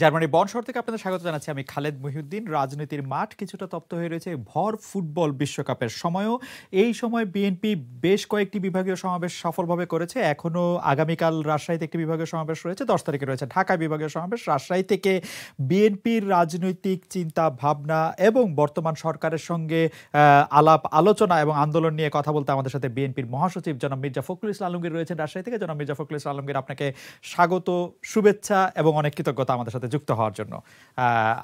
Germany বন শহর থেকে আপনাদের স্বাগত জানাচ্ছি আমি খালেদ মহিউদ্দিন। রাজনীতির মাঠ কিছুটা তপ্ত হয়ে রয়েছে। ভর ফুটবল বিশ্বকাপের সময়ও। এই সময় বিএনপি বেশ কয়েকটি বিভাগীয় সমাবেশ সফলভাবে করেছে। এখনও আগামীকাল রাজশাহীতে একটি বিভাগীয় সমাবেশ রয়েছে। দশ তারিখে রয়েছে ঢাকা বিভাগীয় সমাবেশ। রাজশাহী থেকে বিএনপির রাজনৈতিক চিন্তা ভাবনা এবং বর্তমান সরকারের সঙ্গে আলাপ আলোচনা এবং আন্দোলন নিয়ে কথা বলতে আমাদের সাথে বিএনপির মহাসচিব জনাব মির্জা ফখরুল ইসলাম আলমগীর রয়েছেন। রাজশাহী থেকে জনাব মির্জা ফখরুল ইসলাম আলমগীর, আপনাকে স্বাগত, শুভেচ্ছা এবং অনেক কৃতজ্ঞতা আমাদের সাথে যুক্ত হওয়ার জন্য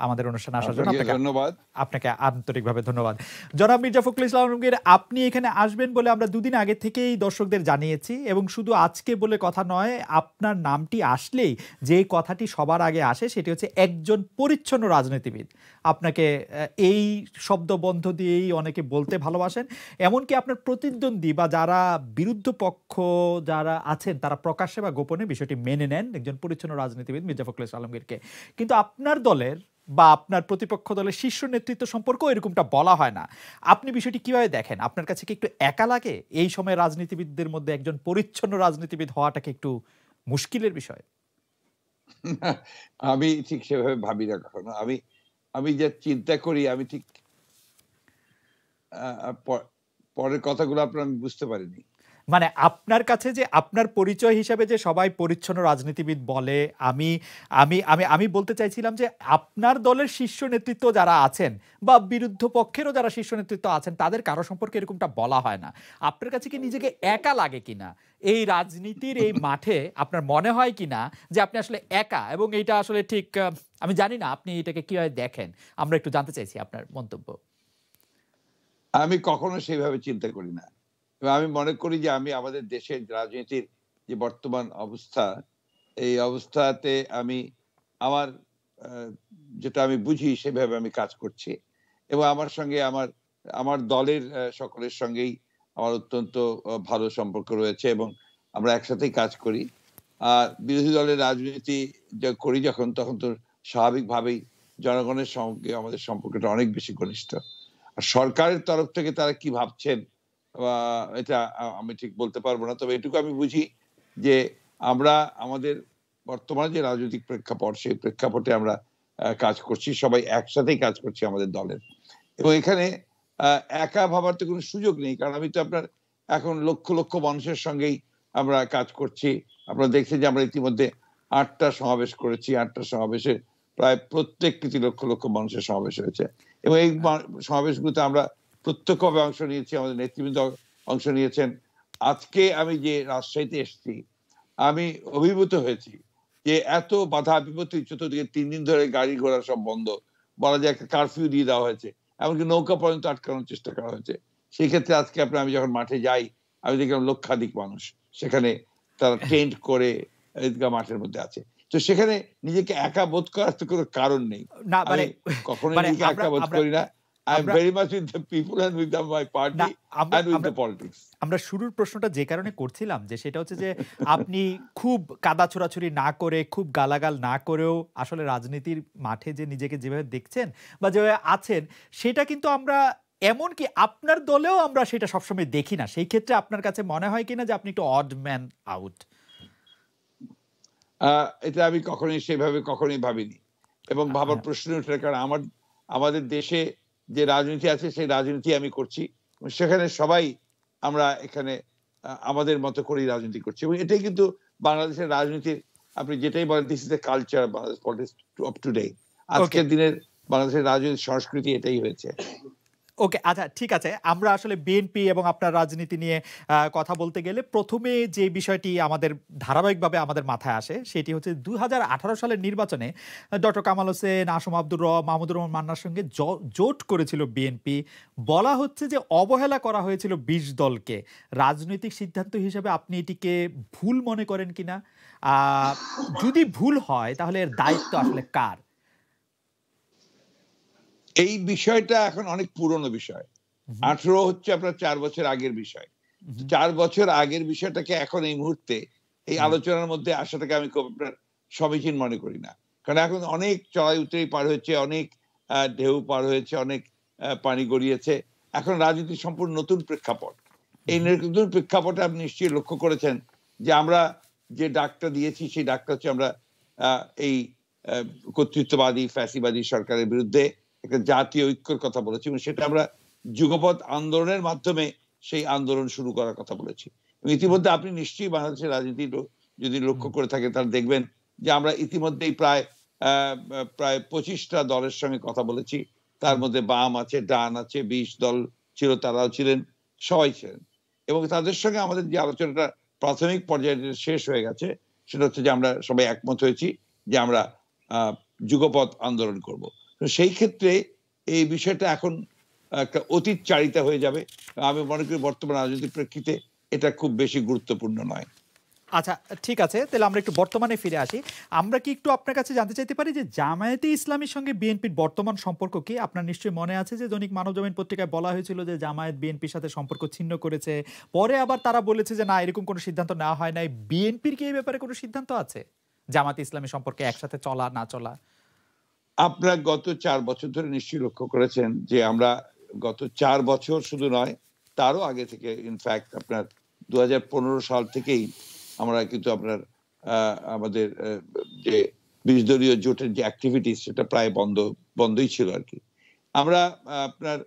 আমাদের অনুষ্ঠানে আসার জন্য ধন্যবাদ। আপনাকে আন্তরিকভাবে ধন্যবাদ। জনাব মির্জা ফখরুল ইসলাম আলমগীর আপনি এখানে আসবেন বলে আমরা দুদিন আগে থেকেই দর্শকদের জানিয়েছি এবং শুধু আজকে বলে কথা নয় আপনার নামটি আসলেই যে কথাটি সবার আগে আসে সেটি হচ্ছে একজন পরিচ্ছন্ন রাজনীতিবিদ। আপনাকে এই শব্দবন্ধ দিয়েই অনেকে বলতে ভালোবাসেন। এমনকি আপনার প্রতিদ্বন্দ্বী বা যারা বিরুদ্ধ পক্ষ যারা আছেন, তারা প্রকাশ্যে বা গোপনে বিষয়টি মেনে নেন একজন পরিচ্ছন্ন রাজনীতিবিদ মির্জা ফখরুল আলমগীরকে। কিন্তু আপনার দলের বা আপনার প্রতিপক্ষ দলের শীর্ষ নেতৃত্ব সম্পর্ক এরকমটা বলা হয় না। আপনি বিষয়টি কীভাবে দেখেন? আপনার কাছে কি একটু একা লাগে এই সময় রাজনীতিবিদদের মধ্যে একজন পরিচ্ছন্ন রাজনীতিবিদ হওয়াটাকে একটু মুশকিলের বিষয়? আমি ঠিক সেভাবে ভাবি না কখনো। আমি আমি যে চিন্তা করি আমি ঠিক পরের কথাগুলো আপনার আমি বুঝতে পারিনি। মানে আপনার কাছে যে আপনার পরিচয় হিসাবে যে সবাই পরিচ্ছন্ন রাজনীতিবিদ বলে, আমি আমি আমি আমি বলতে চাইছিলাম যে আপনার দলের শীর্ষ নেতৃত্ব যারা আছেন বা বিরুদ্ধ পক্ষেরও যারা শীর্ষ নেতৃত্ব আছেন, তাদের কারও সম্পর্কে এরকমটা বলা হয় না। আপনার কাছে কি নিজেকে একা লাগে কিনা? এই রাজনীতির এই মাঠে আপনার মনে হয় কিনা যে আপনি আসলে একা এবং এইটা আসলে ঠিক, আমি জানি না আপনি এটাকে কীভাবে দেখেন। আমরা একটু জানতে চাইছি আপনার মন্তব্য। আমি কখনো সেইভাবে চিন্তা করি না। এবং আমি মনে করি যে আমি আমাদের দেশের রাজনীতির যে বর্তমান অবস্থা, এই অবস্থাতে আমি আমার যেটা আমি বুঝি সেভাবে আমি কাজ করছি এবং আমার সঙ্গে আমার আমার দলের সকলের সঙ্গেই আমার অত্যন্ত ভালো সম্পর্ক রয়েছে এবং আমরা একসাথেই কাজ করি। আর বিরোধী দলের রাজনীতি করি যখন, তখন তো স্বাভাবিকভাবেই জনগণের সঙ্গে আমাদের সম্পর্কটা অনেক বেশি ঘনিষ্ঠ। আর সরকারের তরফ থেকে তারা কি ভাবছেন এটা আমি ঠিক বলতে পারব না, তবে এটুকু আমি বুঝি যে আমরা, আমাদের বর্তমানে যে রাজনৈতিক প্রেক্ষাপট, সেই প্রেক্ষাপটে আমরা কাজ করছি, সবাই একসাথেই কাজ করছি আমাদের দলের। এবং এখানে একা ভাবার তো কোনো সুযোগ নেই, কারণ আমি তো আপনার, এখন লক্ষ লক্ষ মানুষের সঙ্গেই আমরা কাজ করছি। আপনারা দেখছেন যে আমরা ইতিমধ্যে আটটা সমাবেশ করেছি, আটটা সমাবেশে প্রায় প্রত্যেকটি লক্ষ লক্ষ মানুষের সমাবেশ হয়েছে। এবং এই সমাবেশগুলোতে আমরা প্রত্যক্ষভাবে অংশ নিয়েছি আমাদের নেতৃবৃন্দ অংশ নিয়েছেন। আজকে আমি যে রাজশাহীতে এসেছি আমি অভিভূত হয়েছি যে এত বাধা বিপত্তি চতুর্দিকে তিন দিন ধরে গাড়ি ঘোড়া সব বন্ধ। বলা যায় একটা কারফিউ দিয়ে দেওয়া হয়েছে এমনকি নৌকা পর্যন্ত আটকানোর চেষ্টা করা হয়েছে। সেই ক্ষেত্রে আজকে আপনার আমি যখন মাঠে যাই আমি দেখলাম লক্ষাধিক মানুষ সেখানে তারা টেন্ট করে ঈদগাহ মাঠের মধ্যে আছে। তো সেখানে নিজেকে একা বোধ করার তো কোনো কারণ নেই। না মানে কখনো মানে নিজেকে একা বোধ করি না। আমরা শুরুর প্রশ্নটা যে কারণে করছিলাম যে সেটা হচ্ছে যে আপনি খুব কাদা ছোড়াছুরি না করে খুব গালাগাল না করেও আসলে রাজনীতির মাঠে যে নিজেকে যেভাবে দেখছেন বা যেভাবে আছেন সেটা কিন্তু আমরা এমনকি আপনার দলেও আমরা সেটা সবসময় দেখি না। সেই ক্ষেত্রে আপনার কাছে মনে হয় কিনা যে আপনি একটু অড ম্যান আউট এটা আমি কখনোই সেভাবে কখনোই ভাবিনি। এবং ভাবার হ্যাঁ। প্রশ্ন ওঠে কারণ আমার আমাদের দেশে যে রাজনীতি আছে সেই রাজনীতি আমি করছি। সেখানে সবাই আমরা এখানে আমাদের মতো করেই রাজনীতি করছি। এবং এটাই কিন্তু বাংলাদেশের রাজনীতির আপনি যেটাই বলেন this is the culture Bangladesh politics of today আজকের দিনের বাংলাদেশের রাজনীতির সংস্কৃতি এটাই হয়েছে। ওকে আচ্ছা ঠিক আছে। আমরা আসলে বিএনপি এবং আপনার রাজনীতি নিয়ে কথা বলতে গেলে প্রথমে যে বিষয়টি আমাদের ধারাবাহিকভাবে আমাদের মাথায় আসে, সেটি হচ্ছে দু হাজার আঠারো সালের নির্বাচনে ডক্টর কামাল হোসেন আসম আব্দুর রহ মাহমুদুর রহমান মান্নার সঙ্গে জোট করেছিল বিএনপি বলা হচ্ছে যে অবহেলা করা হয়েছিল বিশ দলকে। রাজনৈতিক সিদ্ধান্ত হিসেবে আপনি এটিকে ভুল মনে করেন কিনা? যদি ভুল হয় তাহলে এর দায়িত্ব আসলে কার? এই বিষয়টা এখন অনেক পুরনো বিষয়। আঠারো হচ্ছে আপনার চার বছর আগের বিষয়। চার বছর আগের বিষয়টাকে এখন এই মুহূর্তে এই আলোচনার মধ্যে আসাটাকে আমি খুব আপনার সমীচীন মনে করি না। কারণ এখন অনেক চড়াই উতরাই পার হয়েছে অনেক ঢেউ পার হয়েছে অনেক পানি গড়িয়েছে। এখন রাজনীতি সম্পূর্ণ নতুন প্রেক্ষাপট। এই নতুন প্রেক্ষাপটে আপনি নিশ্চয়ই লক্ষ্য করেছেন যে আমরা যে ডাকটা দিয়েছি সেই ডাকটা হচ্ছে আমরা এই কর্তৃত্ববাদী ফ্যাসিবাদী সরকারের বিরুদ্ধে একটা জাতীয় ঐক্যর কথা বলেছি এবং সেটা আমরা যুগপৎ আন্দোলনের মাধ্যমে সেই আন্দোলন শুরু করার কথা বলেছি। এবং ইতিমধ্যে আপনি নিশ্চয়ই বাংলাদেশের রাজনীতি যদি লক্ষ্য করে থাকেন তাহলে দেখবেন যে আমরা ইতিমধ্যেই প্রায় প্রায় পঁচিশটা দলের সঙ্গে কথা বলেছি। তার মধ্যে বাম আছে ডান আছে বিশ দল ছিল তারাও ছিলেন সবাই ছিলেন। এবং তাদের সঙ্গে আমাদের যে আলোচনাটা প্রাথমিক পর্যায়ে শেষ হয়ে গেছে সেটা হচ্ছে যে আমরা সবাই একমত হয়েছি যে আমরা আহ, যুগপৎ আন্দোলন করব। সেই ক্ষেত্রে এই বিষয়টা এখন একটা অতীত চারিতা হয়ে যাবে। আমি মনে করি বর্তমান রাজনৈতিক প্রেক্ষিতে এটা খুব বেশি গুরুত্বপূর্ণ নয়। আচ্ছা ঠিক আছে, তাহলে আমরা একটু বর্তমানে ফিরে আসি। আমরা কি একটু আপনার কাছে জানতে চাইতে পারি যে জামায়াতে ইসলামীর সঙ্গে বিএনপির বর্তমান সম্পর্ক কি? আপনার নিশ্চয়ই মনে আছে যে দৈনিক মানবজমিন পত্রিকায় বলা হয়েছিল যে জামায়াত বিএনপির সাথে সম্পর্ক ছিন্ন করেছে। পরে আবার তারা বলেছে যে না, এরকম কোনো সিদ্ধান্ত নেওয়া হয় নাই। বিএনপির কি এই ব্যাপারে কোনো সিদ্ধান্ত আছে? জামাত ইসলামী সম্পর্কে একসাথে চলা, না চলা? আপনারা গত চার বছর ধরে নিশ্চয়ই লক্ষ্য করেছেন যে আমরা গত চার বছর শুধু নয়, তারও আগে থেকে ইনফ্যাক্ট আপনার দু হাজার পনেরো সাল থেকেই আমরা কিন্তু আপনার আমাদের যে বিশ দলীয় জোটের যে অ্যাক্টিভিটিস সেটা প্রায় বন্ধ, বন্ধই ছিল আর কি। আমরা আপনার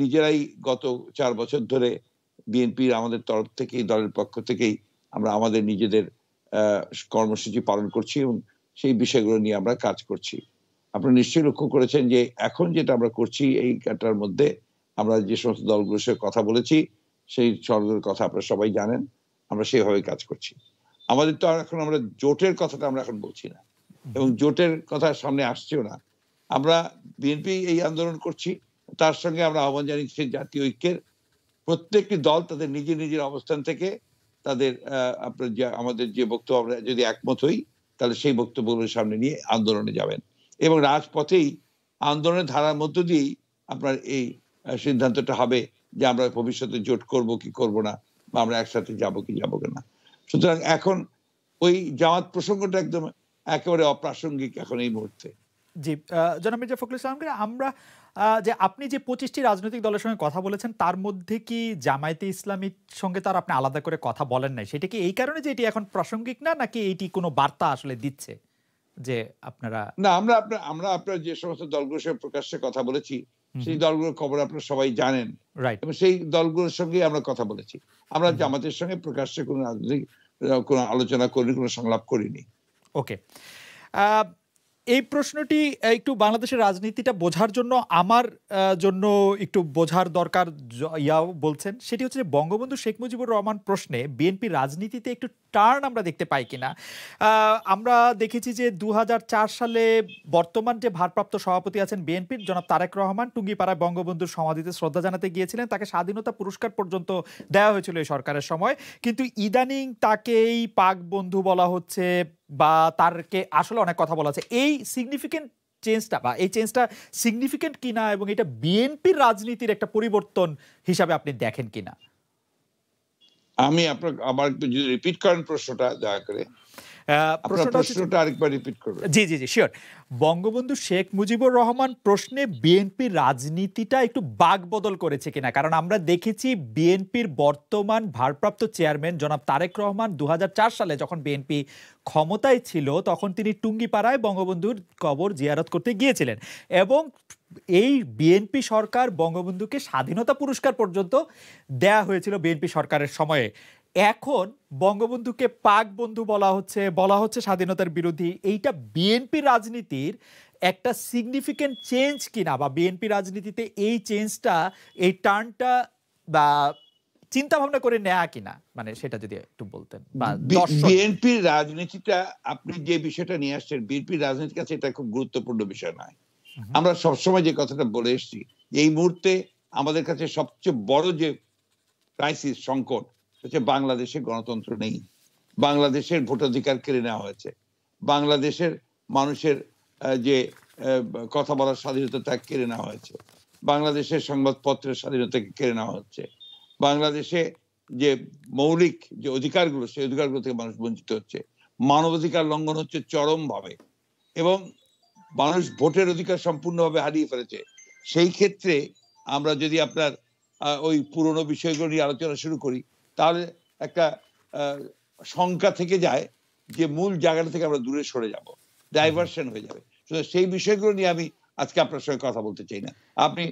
নিজেরাই গত চার বছর ধরে বিএনপির আমাদের তরফ থেকেই দলের পক্ষ থেকেই আমরা আমাদের নিজেদের কর্মসূচি পালন করছি এবং সেই বিষয়গুলো নিয়ে আমরা কাজ করছি। আপনারা নিশ্চয়ই লক্ষ্য করেছেন যে এখন যেটা আমরা করছি, এই কাটার মধ্যে আমরা যে সমস্ত দলগুলোর সাথে কথা বলেছি, সেই সরকারের কথা আপনারা সবাই জানেন, আমরা সেইভাবে কাজ করছি। আমাদের তো এখন আমরা জোটের কথাটা আমরা এখন বলছি না। এবং জোটের কথা সামনে আসছেও না। আমরা বিএনপি এই আন্দোলন করছি, তার সঙ্গে আমরা আহ্বান জানিয়েছি জাতীয় ঐক্যের। প্রত্যেকটি দল তাদের নিজের নিজের অবস্থান থেকে তাদের আপনার যে, আমাদের যে বক্তব্য, আমরা যদি একমত হই, তাহলে সেই বক্তব্যগুলো সামনে নিয়ে আন্দোলনে যাবেন। এবং রাজপথেই আন্দোলনের ধারার মধ্য দিয়েই আপনার এই সিদ্ধান্তটা হবে যে আমরা ভবিষ্যতে জোট করব কি করব না, বা আমরা একসাথে যাব কি যাব না। সুতরাং এখন ওই জামাত প্রসঙ্গটা একদম একেবারে অপ্রাসঙ্গিক এখন এই মুহূর্তে। জি জনাব মির্জা ফখরুল ইসলামকে আমরা যে আপনি যে পঁচিশটি রাজনৈতিক দলের সঙ্গে কথা বলেছেন, তার মধ্যে কি জামায়াতে ইসলামীর সঙ্গে তার আপনি আলাদা করে কথা বলেন নাই? সেটা কি এই কারণে যে এটি এখন প্রাসঙ্গিক না, নাকি এটি কোনো বার্তা আসলে দিচ্ছে? যে আপনারা না আমরা আপনার আমরা আপনার যে সমস্ত দলগুলোর সঙ্গে প্রকাশ্যে কথা বলেছি সেই দলগুলোর খবর আপনারা সবাই জানেন। রাইট এবং সেই দলগুলোর সঙ্গে আমরা কথা বলেছি। আমরা। জামাতের সঙ্গে প্রকাশ্যে কোনো রাজনৈতিক কোনো আলোচনা করিনি কোনো সংলাপ করিনি। ওকে আহ, এই প্রশ্নটি একটু বাংলাদেশের রাজনীতিটা বোঝার জন্য, আমার জন্য একটু বোঝার দরকার ইয়াও বলছেন। সেটি হচ্ছে বঙ্গবন্ধু শেখ মুজিবুর রহমান প্রশ্নে বিএনপি রাজনীতিতে একটু টার্ন আমরা দেখতে পাই কিনা। আমরা দেখেছি যে দু হাজার চার সালে বর্তমান যে ভারপ্রাপ্ত সভাপতি আছেন বিএনপির জনাব তারেক রহমান টুঙ্গিপাড়ায় বঙ্গবন্ধুর সমাধিতে শ্রদ্ধা জানাতে গিয়েছিলেন। তাকে স্বাধীনতা পুরস্কার পর্যন্ত দেওয়া হয়েছিল এই সরকারের সময়। কিন্তু ইদানিং তাকেই পাক বন্ধু বলা হচ্ছে বা তারকে আসলে অনেক কথা বলা আছে। এই সিগনিফিকেন্ট চেঞ্জটা বা এই চেঞ্জটা সিগনিফিকেন্ট কিনা এবং এটা বিএনপির রাজনীতির একটা পরিবর্তন হিসাবে আপনি দেখেন কিনা? আমি আপনার আবার একটু যদি রিপিট করেন প্রশ্নটা দয়া করে। প্রশ্নটা হচ্ছে যে- প্রশ্নটা আরেকবার রিপিট করবেন। জি জি জি শিওর বঙ্গবন্ধু শেখ মুজিবুর রহমান প্রশ্নে বিএনপির রাজনীতিটা একটু বাক বদল করেছে কিনা? কারণ আমরা দেখেছি বিএনপির বর্তমান ভারপ্রাপ্ত চেয়ারম্যান জনাব তারেক রহমান দু হাজার চার সালে যখন বিএনপি ক্ষমতায় ছিল তখন তিনি টুঙ্গিপাড়ায় বঙ্গবন্ধুর কবর জিয়ারত করতে গিয়েছিলেন। এবং এই বিএনপি সরকার বঙ্গবন্ধুকে স্বাধীনতা পুরস্কার পর্যন্ত দেয়া হয়েছিল বিএনপি সরকারের সময়ে। এখন বঙ্গবন্ধুকে পাক বন্ধু বলা হচ্ছে বলা হচ্ছে স্বাধীনতার বিরোধী। এইটা বিএনপি রাজনীতির একটা সিগনিফিকেন্ট চেঞ্জ কিনা বা বিএনপি রাজনীতিতে এই চেঞ্জটা এই টার্নটা বা চিন্তা ভাবনা করে নেয়া কিনা? মানে সেটা যদি একটু বলতেন বা বিএনপির রাজনীতিটা আপনি যে বিষয়টা নিয়ে আসছেন বিএনপির রাজনীতির কাছে এটা খুব গুরুত্বপূর্ণ বিষয় নয়। আমরা সবসময় যে কথাটা বলে এসেছি, এই মুহূর্তে আমাদের কাছে সবচেয়ে বড় যে ক্রাইসিস সংকট হচ্ছে বাংলাদেশে গণতন্ত্র নেই। বাংলাদেশের ভোটাধিকার কেড়ে নেওয়া হয়েছে। বাংলাদেশের মানুষের যে কথা বলার স্বাধীনতা তা কেড়ে নেওয়া হয়েছে। বাংলাদেশের সংবাদপত্রের স্বাধীনতাকে কেড়ে নেওয়া হচ্ছে। বাংলাদেশে যে মৌলিক যে অধিকারগুলো, সেই অধিকারগুলো থেকে মানুষ বঞ্চিত হচ্ছে। মানবাধিকার লঙ্ঘন হচ্ছে চরমভাবে। এবং মানুষ ভোটের অধিকার সম্পূর্ণভাবে হারিয়ে ফেলেছে। সেই ক্ষেত্রে আমরা যদি আপনার ওই পুরনো বিষয়গুলো নিয়ে আলোচনা শুরু করি, তাহলে একটা শঙ্কা থেকে যায় যে মূল জায়গাটা থেকে আমরা দূরে সরে যাব ডাইভার্সন হয়ে যাবে। সেই বিষয়গুলো নিয়ে আমি আজকে আপনার সঙ্গে কথা বলতে চাই না। আপনি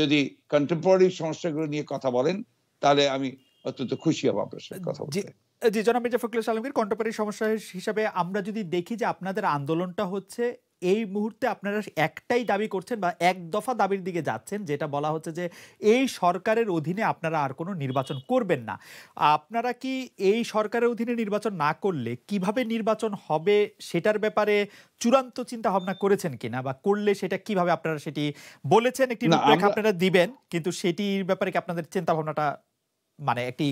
যদি কন্টেম্পোরারি সমস্যাগুলো নিয়ে কথা বলেন, তাহলে আমি অত্যন্ত খুশি হব আপনার সঙ্গে কথা বলতে। জি জনাব মির্জা ফখরুল আলমগীর কন্টেম্পোরারি সমস্যা হিসাবে আমরা যদি দেখি যে আপনাদের আন্দোলনটা হচ্ছে এই মুহূর্তে আপনারা একটাই দাবি করছেন বা এক দফা দাবির দিকে যাচ্ছেন যেটা বলা হচ্ছে যে এই সরকারের অধীনে আপনারা আর কোনো নির্বাচন করবেন না। আপনারা কি এই সরকারের অধীনে নির্বাচন না করলে কীভাবে নির্বাচন হবে সেটার ব্যাপারে চূড়ান্ত চিন্তা ভাবনা করেছেন কিনা বা করলে সেটা কীভাবে আপনারা সেটি বলেছেন একটি রূপরেখা আপনারা দিবেন কিন্তু সেটির ব্যাপারে কি আপনাদের চিন্তা ভাবনাটা মানে একটি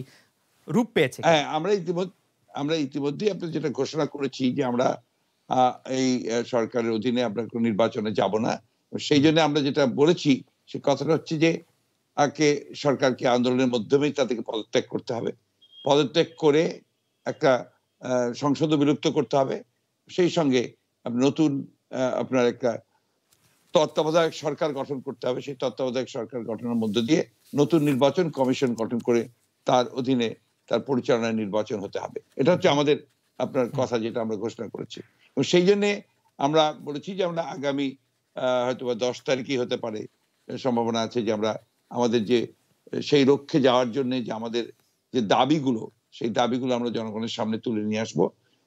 রূপ পেয়েছে হ্যাঁ আমরা ইতিমধ্যে আমরা ইতিমধ্যেই আপনি যেটা ঘোষণা করেছি যে আমরা এই সরকারের অধীনে আমরা কোনো নির্বাচনে যাব না। সেই জন্য আমরা যেটা বলেছি, সে কথাটা হচ্ছে যে, আগে সরকারকে আন্দোলনের মাধ্যমেই তাদেরকে পদত্যাগ করতে হবে। পদত্যাগ করে একটা সংসদ বিলুপ্ত করতে হবে। সেই সঙ্গে নতুন আপনার একটা তত্ত্বাবধায়ক সরকার গঠন করতে হবে। সেই তত্ত্বাবধায়ক সরকার গঠনের মধ্য দিয়ে নতুন নির্বাচন কমিশন গঠন করে তার অধীনে তার পরিচালনায় নির্বাচন হতে হবে। এটা হচ্ছে আমাদের আপনার কথা যেটা আমরা ঘোষণা করেছি। এবং সেই জন্যে আমরা বলেছি যে আমরা আগামী হয়তো বা দশ তারিখই হতে পারে সম্ভাবনা আছে যে আমরা আমাদের যে সেই লক্ষ্যে যাওয়ার জন্য যে আমাদের যে দাবিগুলো সেই দাবিগুলো আমরা জনগণের সামনে তুলে নিয়ে আসব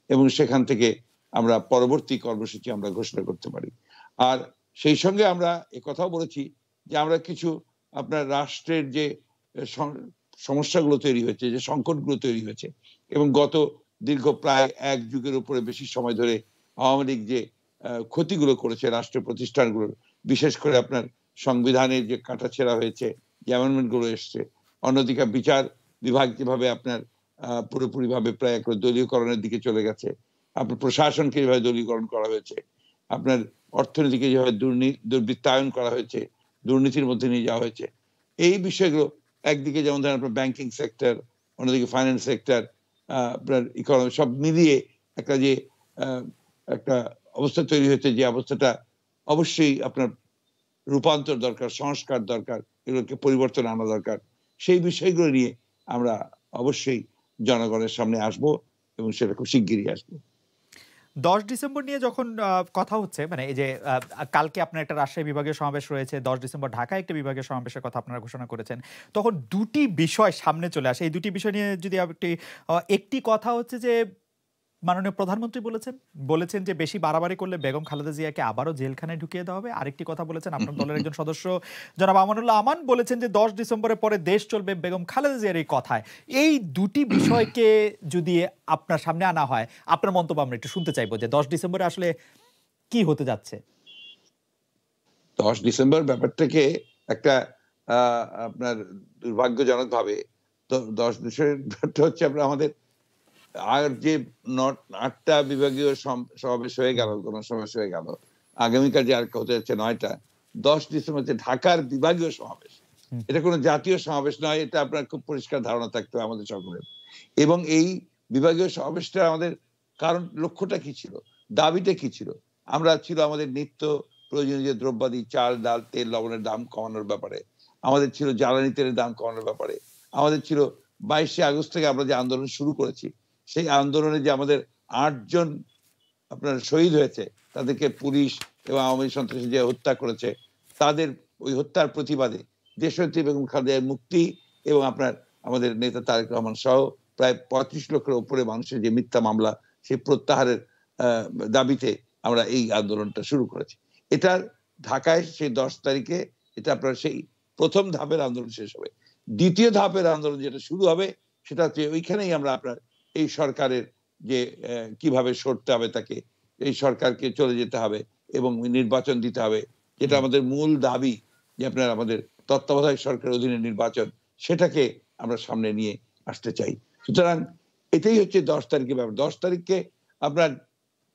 এবং সেখান থেকে আমরা পরবর্তী কর্মসূচি আমরা ঘোষণা করতে পারি। আর সেই সঙ্গে আমরা কথাও বলেছি যে আমরা কিছু আপনার রাষ্ট্রের যে সমস্যাগুলো তৈরি হয়েছে যে সংকটগুলো তৈরি হয়েছে এবং গত দীর্ঘ প্রায় এক যুগের উপরে বেশি সময় ধরে আওয়ামী লীগ যে ক্ষতিগুলো করেছে, রাষ্ট্র প্রতিষ্ঠানগুলোর বিশেষ করে আপনার সংবিধানের যে কাটাছেড়া হয়েছে, যে গুলো এসছে, অন্যদিকে বিচার বিভাগ যেভাবে আপনার পুরোপুরিভাবে প্রায় এক দলীয়করণের দিকে চলে গেছে, আপনার প্রশাসনকে যেভাবে দলীয়করণ করা হয়েছে, আপনার অর্থনীতিকে যেভাবে দুর্নীতি দুর্বৃত্তায়ন করা হয়েছে, দুর্নীতির মধ্যে নিয়ে যাওয়া হয়েছে, এই বিষয়গুলো একদিকে যেমন ধরেন আপনার ব্যাংকিং সেক্টর অন্যদিকে ফাইন্যান্স সেক্টর আপনার ইকোনমি সব মিলিয়ে একটা যে একটা অবস্থা তৈরি হয়েছে যে অবস্থাটা অবশ্যই আপনার রূপান্তর দরকার, সংস্কার দরকার, এগুলোকে পরিবর্তন আনা দরকার। সেই বিষয়গুলো নিয়ে আমরা অবশ্যই জনগণের সামনে আসব এবং সেটা খুব শিগগিরই আসব। দশ ডিসেম্বর নিয়ে যখন কথা হচ্ছে মানে এই যে কালকে আপনার একটা রাজশাহী বিভাগের সমাবেশ রয়েছে, দশ ডিসেম্বর ঢাকায় একটা বিভাগের সমাবেশের কথা আপনারা ঘোষণা করেছেন, তখন দুটি বিষয় সামনে চলে আসে। এই দুটি বিষয় নিয়ে যদি একটি একটি কথা হচ্ছে যে মাননীয় প্রধানমন্ত্রী বলেছেন বলেছেন যে বেশি বাড়াবাড়ি করলে বেগম খালেদা জিয়াকে আবারও জেলখানায় ঢুকিয়ে দেওয়া হবে। আরেকটি কথা বলেছেন আপনার দলের একজন সদস্য, জনাব আমানুল্লাহ আমান, বলেছেন যে দশ ডিসেম্বরের পরে দেশ চলবে বেগম খালেদা জিয়ার এই কথায়। এই দুটি বিষয়কে যদি আপনার সামনে আনা হয়, আপনার মন্তব্য আমরা একটু শুনতে চাইব যে দশ ডিসেম্বরে আসলে কি হতে যাচ্ছে? দশ ডিসেম্বর ব্যাপারটাকে একটা আপনার দুর্ভাগ্যজনক ভাবে দশ ডিসেম্বর হচ্ছে আমরা আমাদের আর যে আটটা বিভাগীয় সমাবেশ হয়ে গেল কোন সমাবেশ হয়ে গেল। আগামীকাল যে আর হতে যাচ্ছে নয়টা দশ ডিসেম্বর যে ঢাকার বিভাগীয় সমাবেশ। এটা কোনো জাতীয় সমাবেশ নয় এটা আপনার খুব পরিষ্কার ধারণা থাকতে হবে আমাদের সকলের। এবং এই বিভাগীয় সমাবেশটা আমাদের কারণ লক্ষ্যটা কি ছিল? দাবিটা কি ছিল? আমরা ছিল আমাদের নিত্য প্রয়োজনীয় দ্রব্যাদি চাল ডাল তেল লবণের দাম কমানোর ব্যাপারে। আমাদের ছিল জ্বালানি তেলের দাম কমানোর ব্যাপারে। আমাদের ছিল বাইশে আগস্ট থেকে আমরা যে আন্দোলন শুরু করেছি সেই আন্দোলনে যে আমাদের আটজন আপনার শহীদ হয়েছে, তাদেরকে পুলিশ এবং আওয়ামী সন্ত্রাসী যে হত্যা করেছে, তাদের ওই হত্যার প্রতিবাদে দেশনেত্রী বেগম খালেদার মুক্তি এবং আপনার আমাদের নেতা তারেক রহমান সহ প্রায় পঁয়ত্রিশ লক্ষের উপরে মানুষের যে মিথ্যা মামলা, সেই প্রত্যাহারের দাবিতে আমরা এই আন্দোলনটা শুরু করেছি। এটা ঢাকায় সেই দশ তারিখে এটা আপনার সেই প্রথম ধাপের আন্দোলন শেষ হবে। দ্বিতীয় ধাপের আন্দোলন যেটা শুরু হবে, সেটা হচ্ছে ওইখানেই আমরা আপনার এই সরকারের যে কীভাবে সরতে হবে তাকে এই সরকারকে চলে যেতে হবে এবং নির্বাচন দিতে হবে। যেটা আমাদের মূল দাবি যে আপনার আমাদের তত্ত্বাবধায়ক সরকারের অধীনে নির্বাচন সেটাকে আমরা সামনে নিয়ে আসতে চাই। সুতরাং এটাই হচ্ছে দশ তারিখের ব্যাপার। দশ তারিখকে আপনার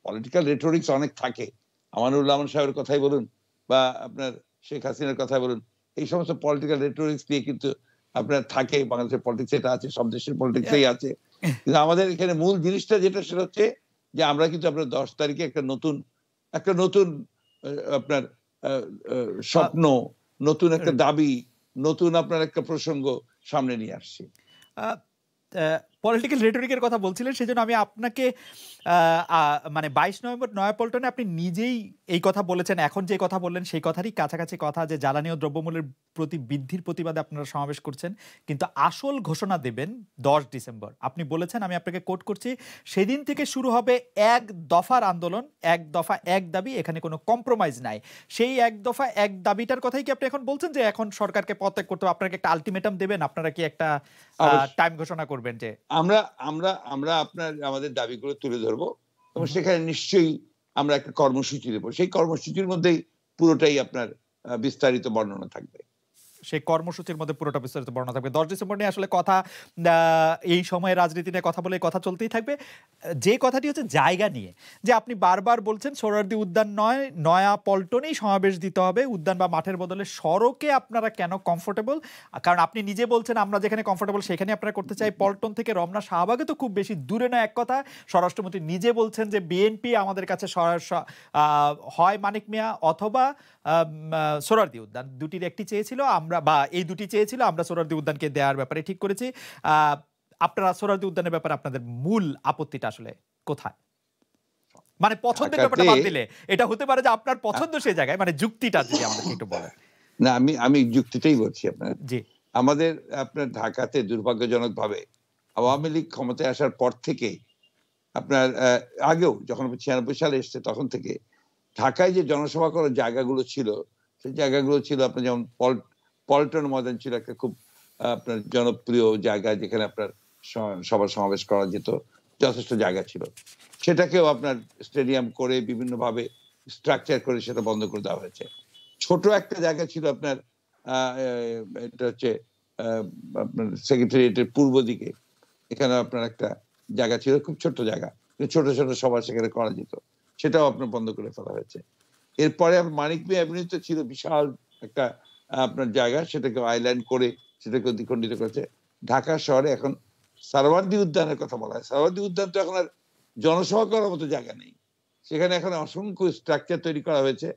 পলিটিক্যাল রেটোরিক্স অনেক থাকে। আমানুর রহমান সাহেবের কথাই বলুন বা আপনার শেখ হাসিনার কথাই বলুন এই সমস্ত পলিটিক্যাল রেটোরিক্স দিয়ে কিন্তু আপনার থাকে। বাংলাদেশের পলিটিক্স এটা আছে সব দেশের পলিটিক্সেই আছে। কিন্তু আমাদের এখানে মূল জিনিসটা যেটা সেটা হচ্ছে যে আমরা কিন্তু আপনার দশ তারিখে একটা নতুন একটা নতুন আপনার স্বপ্ন নতুন একটা দাবি নতুন আপনার একটা প্রসঙ্গ সামনে নিয়ে আসছি। পলিটিক্যাল রেটরিকের কথা বলছিলেন সেজন্য আমি আপনাকে মানে বাইশ নভেম্বর নয়াপল্টনে আপনি নিজেই এই কথা বলেছেন এখন যে কথা বললেন সেই কথারই কাছাকাছি কথা যে জ্বালানি ও দ্রব্যমূল্যের প্রতি বৃদ্ধির প্রতিবাদে আপনারা সমাবেশ করছেন কিন্তু আসল ঘোষণা দেবেন দশ ডিসেম্বর। আপনি বলেছেন আমি আপনাকে কোট করছি সেদিন থেকে শুরু হবে এক দফার আন্দোলন এক দফা এক দাবি এখানে কোনো কম্প্রোমাইজ নাই। সেই এক দফা এক দাবিটার কথাই কি আপনি এখন বলছেন যে এখন সরকারকে পদত্যাগ করতে হবে? আপনাকে একটা আলটিমেটাম দেবেন? আপনারা কি একটা। টাইম ঘোষণা করবেন যে আমরা আমরা আমরা আপনার আমাদের দাবিগুলো তুলে ধরব এবং সেখানে নিশ্চয়ই আমরা একটা কর্মসূচি দেবো। সেই কর্মসূচির মধ্যেই পুরোটাই আপনার বিস্তারিত বর্ণনা থাকবে। সেই কর্মসূচির মধ্যে পুরোটা বিস্তারিত বর্ণনা থাকবে। দশ ডিসেম্বর নিয়ে আসলে কথা এই সময়ে রাজনীতি নিয়ে কথা বলে কথা চলতেই থাকবে। যে কথাটি হচ্ছে জায়গা নিয়ে, যে আপনি বারবার বলছেন সোহরার্দি উদ্যান নয়, নয়া পল্টনেই সমাবেশ দিতে হবে, উদ্যান বা মাঠের বদলে সড়কে আপনারা কেন কমফোর্টেবল কারণ আপনি নিজে বলছেন আমরা যেখানে কমফোর্টেবল সেখানে আপনারা করতে চাই। পল্টন থেকে রমনা, শাহবাগে তো খুব বেশি দূরে না এক কথা। স্বরাষ্ট্রমন্ত্রী নিজে বলছেন যে বিএনপি আমাদের কাছে হয় মানিক মিয়া, অথবা সোরারদি উদ্যান। দুটির একটি চেয়েছিল আমরা বা এই দুটি চেয়েছিল আমরা সোরারদি উদ্যানকে দেওয়ার ব্যাপারে ঠিক করেছি। আপনারা সোরারদি উদ্যানের ব্যাপারে আপনাদের মূল আপত্তিটা আসলে কোথায়? মানে পছন্দের ব্যাপারটা বাদ দিলে এটা হতে পারে যে আপনার পছন্দ সেই জায়গায় মানে যুক্তিটা যদি আমাদেরকে একটু বলেন। না আমি আমি যুক্তিটাই বলছি আপনার জি। আমাদের আপনার ঢাকাতে দুর্ভাগ্যজনক ভাবে আওয়ামী লীগ ক্ষমতায় আসার পর থেকে আপনার আগেও যখন ছিয়ানব্বই সালে এসছে তখন থেকে ঢাকায় যে জনসভা করার জায়গাগুলো ছিল, সেই জায়গাগুলো ছিল আপনার যেমন পল- পল্টন ময়দান ছিল একটা খুব আপনার জনপ্রিয় জায়গা যেখানে আপনার স- সভা সমাবেশ করা যেত, যথেষ্ট জায়গা ছিল। সেটাকেও আপনার স্টেডিয়াম করে বিভিন্নভাবে স্ট্রাকচার করে সেটা বন্ধ করে দেওয়া হয়েছে। ছোট একটা জায়গা ছিল আপনার এটা হচ্ছে আপনার সেক্রেটারিয়েটের পূর্ব দিকে। এখানে আপনার একটা জায়গা ছিল, খুব ছোট্ট জায়গা। ছোট ছোট সভা সেখানে করা যেত। সেটাও আপনার বন্ধ করে ফেলা হয়েছে। এরপরে মানিক মিয়া অ্যাভিনিউতে ছিল বিশাল একটা, আপনার জায়গা, সেটাকে আইল্যান্ড করে সেটাকে দ্বিখণ্ডিত করেছে। ঢাকা শহরে এখন সারওয়ার্দী উদ্যানের কথা বলা হয়। সারওয়ার্দী উদ্যান তো এখন আর জনসভা করার মতো জায়গা নেই। সেখানে এখন অসংখ্য স্ট্রাকচার তৈরি করা হয়েছে।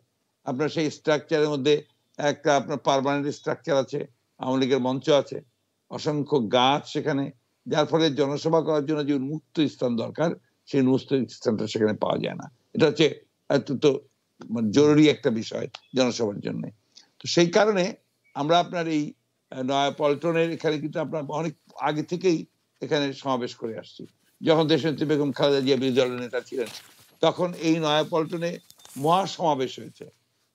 আপনার সেই স্ট্রাকচারের মধ্যে একটা আপনার পার্মানেন্ট স্ট্রাকচার আছে, আওয়ামী লীগের মঞ্চ আছে, অসংখ্য গাছ সেখানে। যার ফলে জনসভা করার জন্য যে উন্মুক্ত স্থান দরকার, সেই উন্মুক্ত স্থানটা সেখানে পাওয়া যায় না। এটা হচ্ছে অত্যন্ত মানে জরুরি একটা বিষয় জনসভার জন্য। তো সেই কারণে আমরা আপনার এই নয়া পল্টনের এখানে কিন্তু আপনার অনেক আগে থেকেই এখানে সমাবেশ করে আসছি। যখন দেশনেত্রী বেগম খালেদা জিয়া বিরোধী দলের নেতা ছিলেন, তখন এই নয়া পল্টনে মহা সমাবেশ হয়েছে।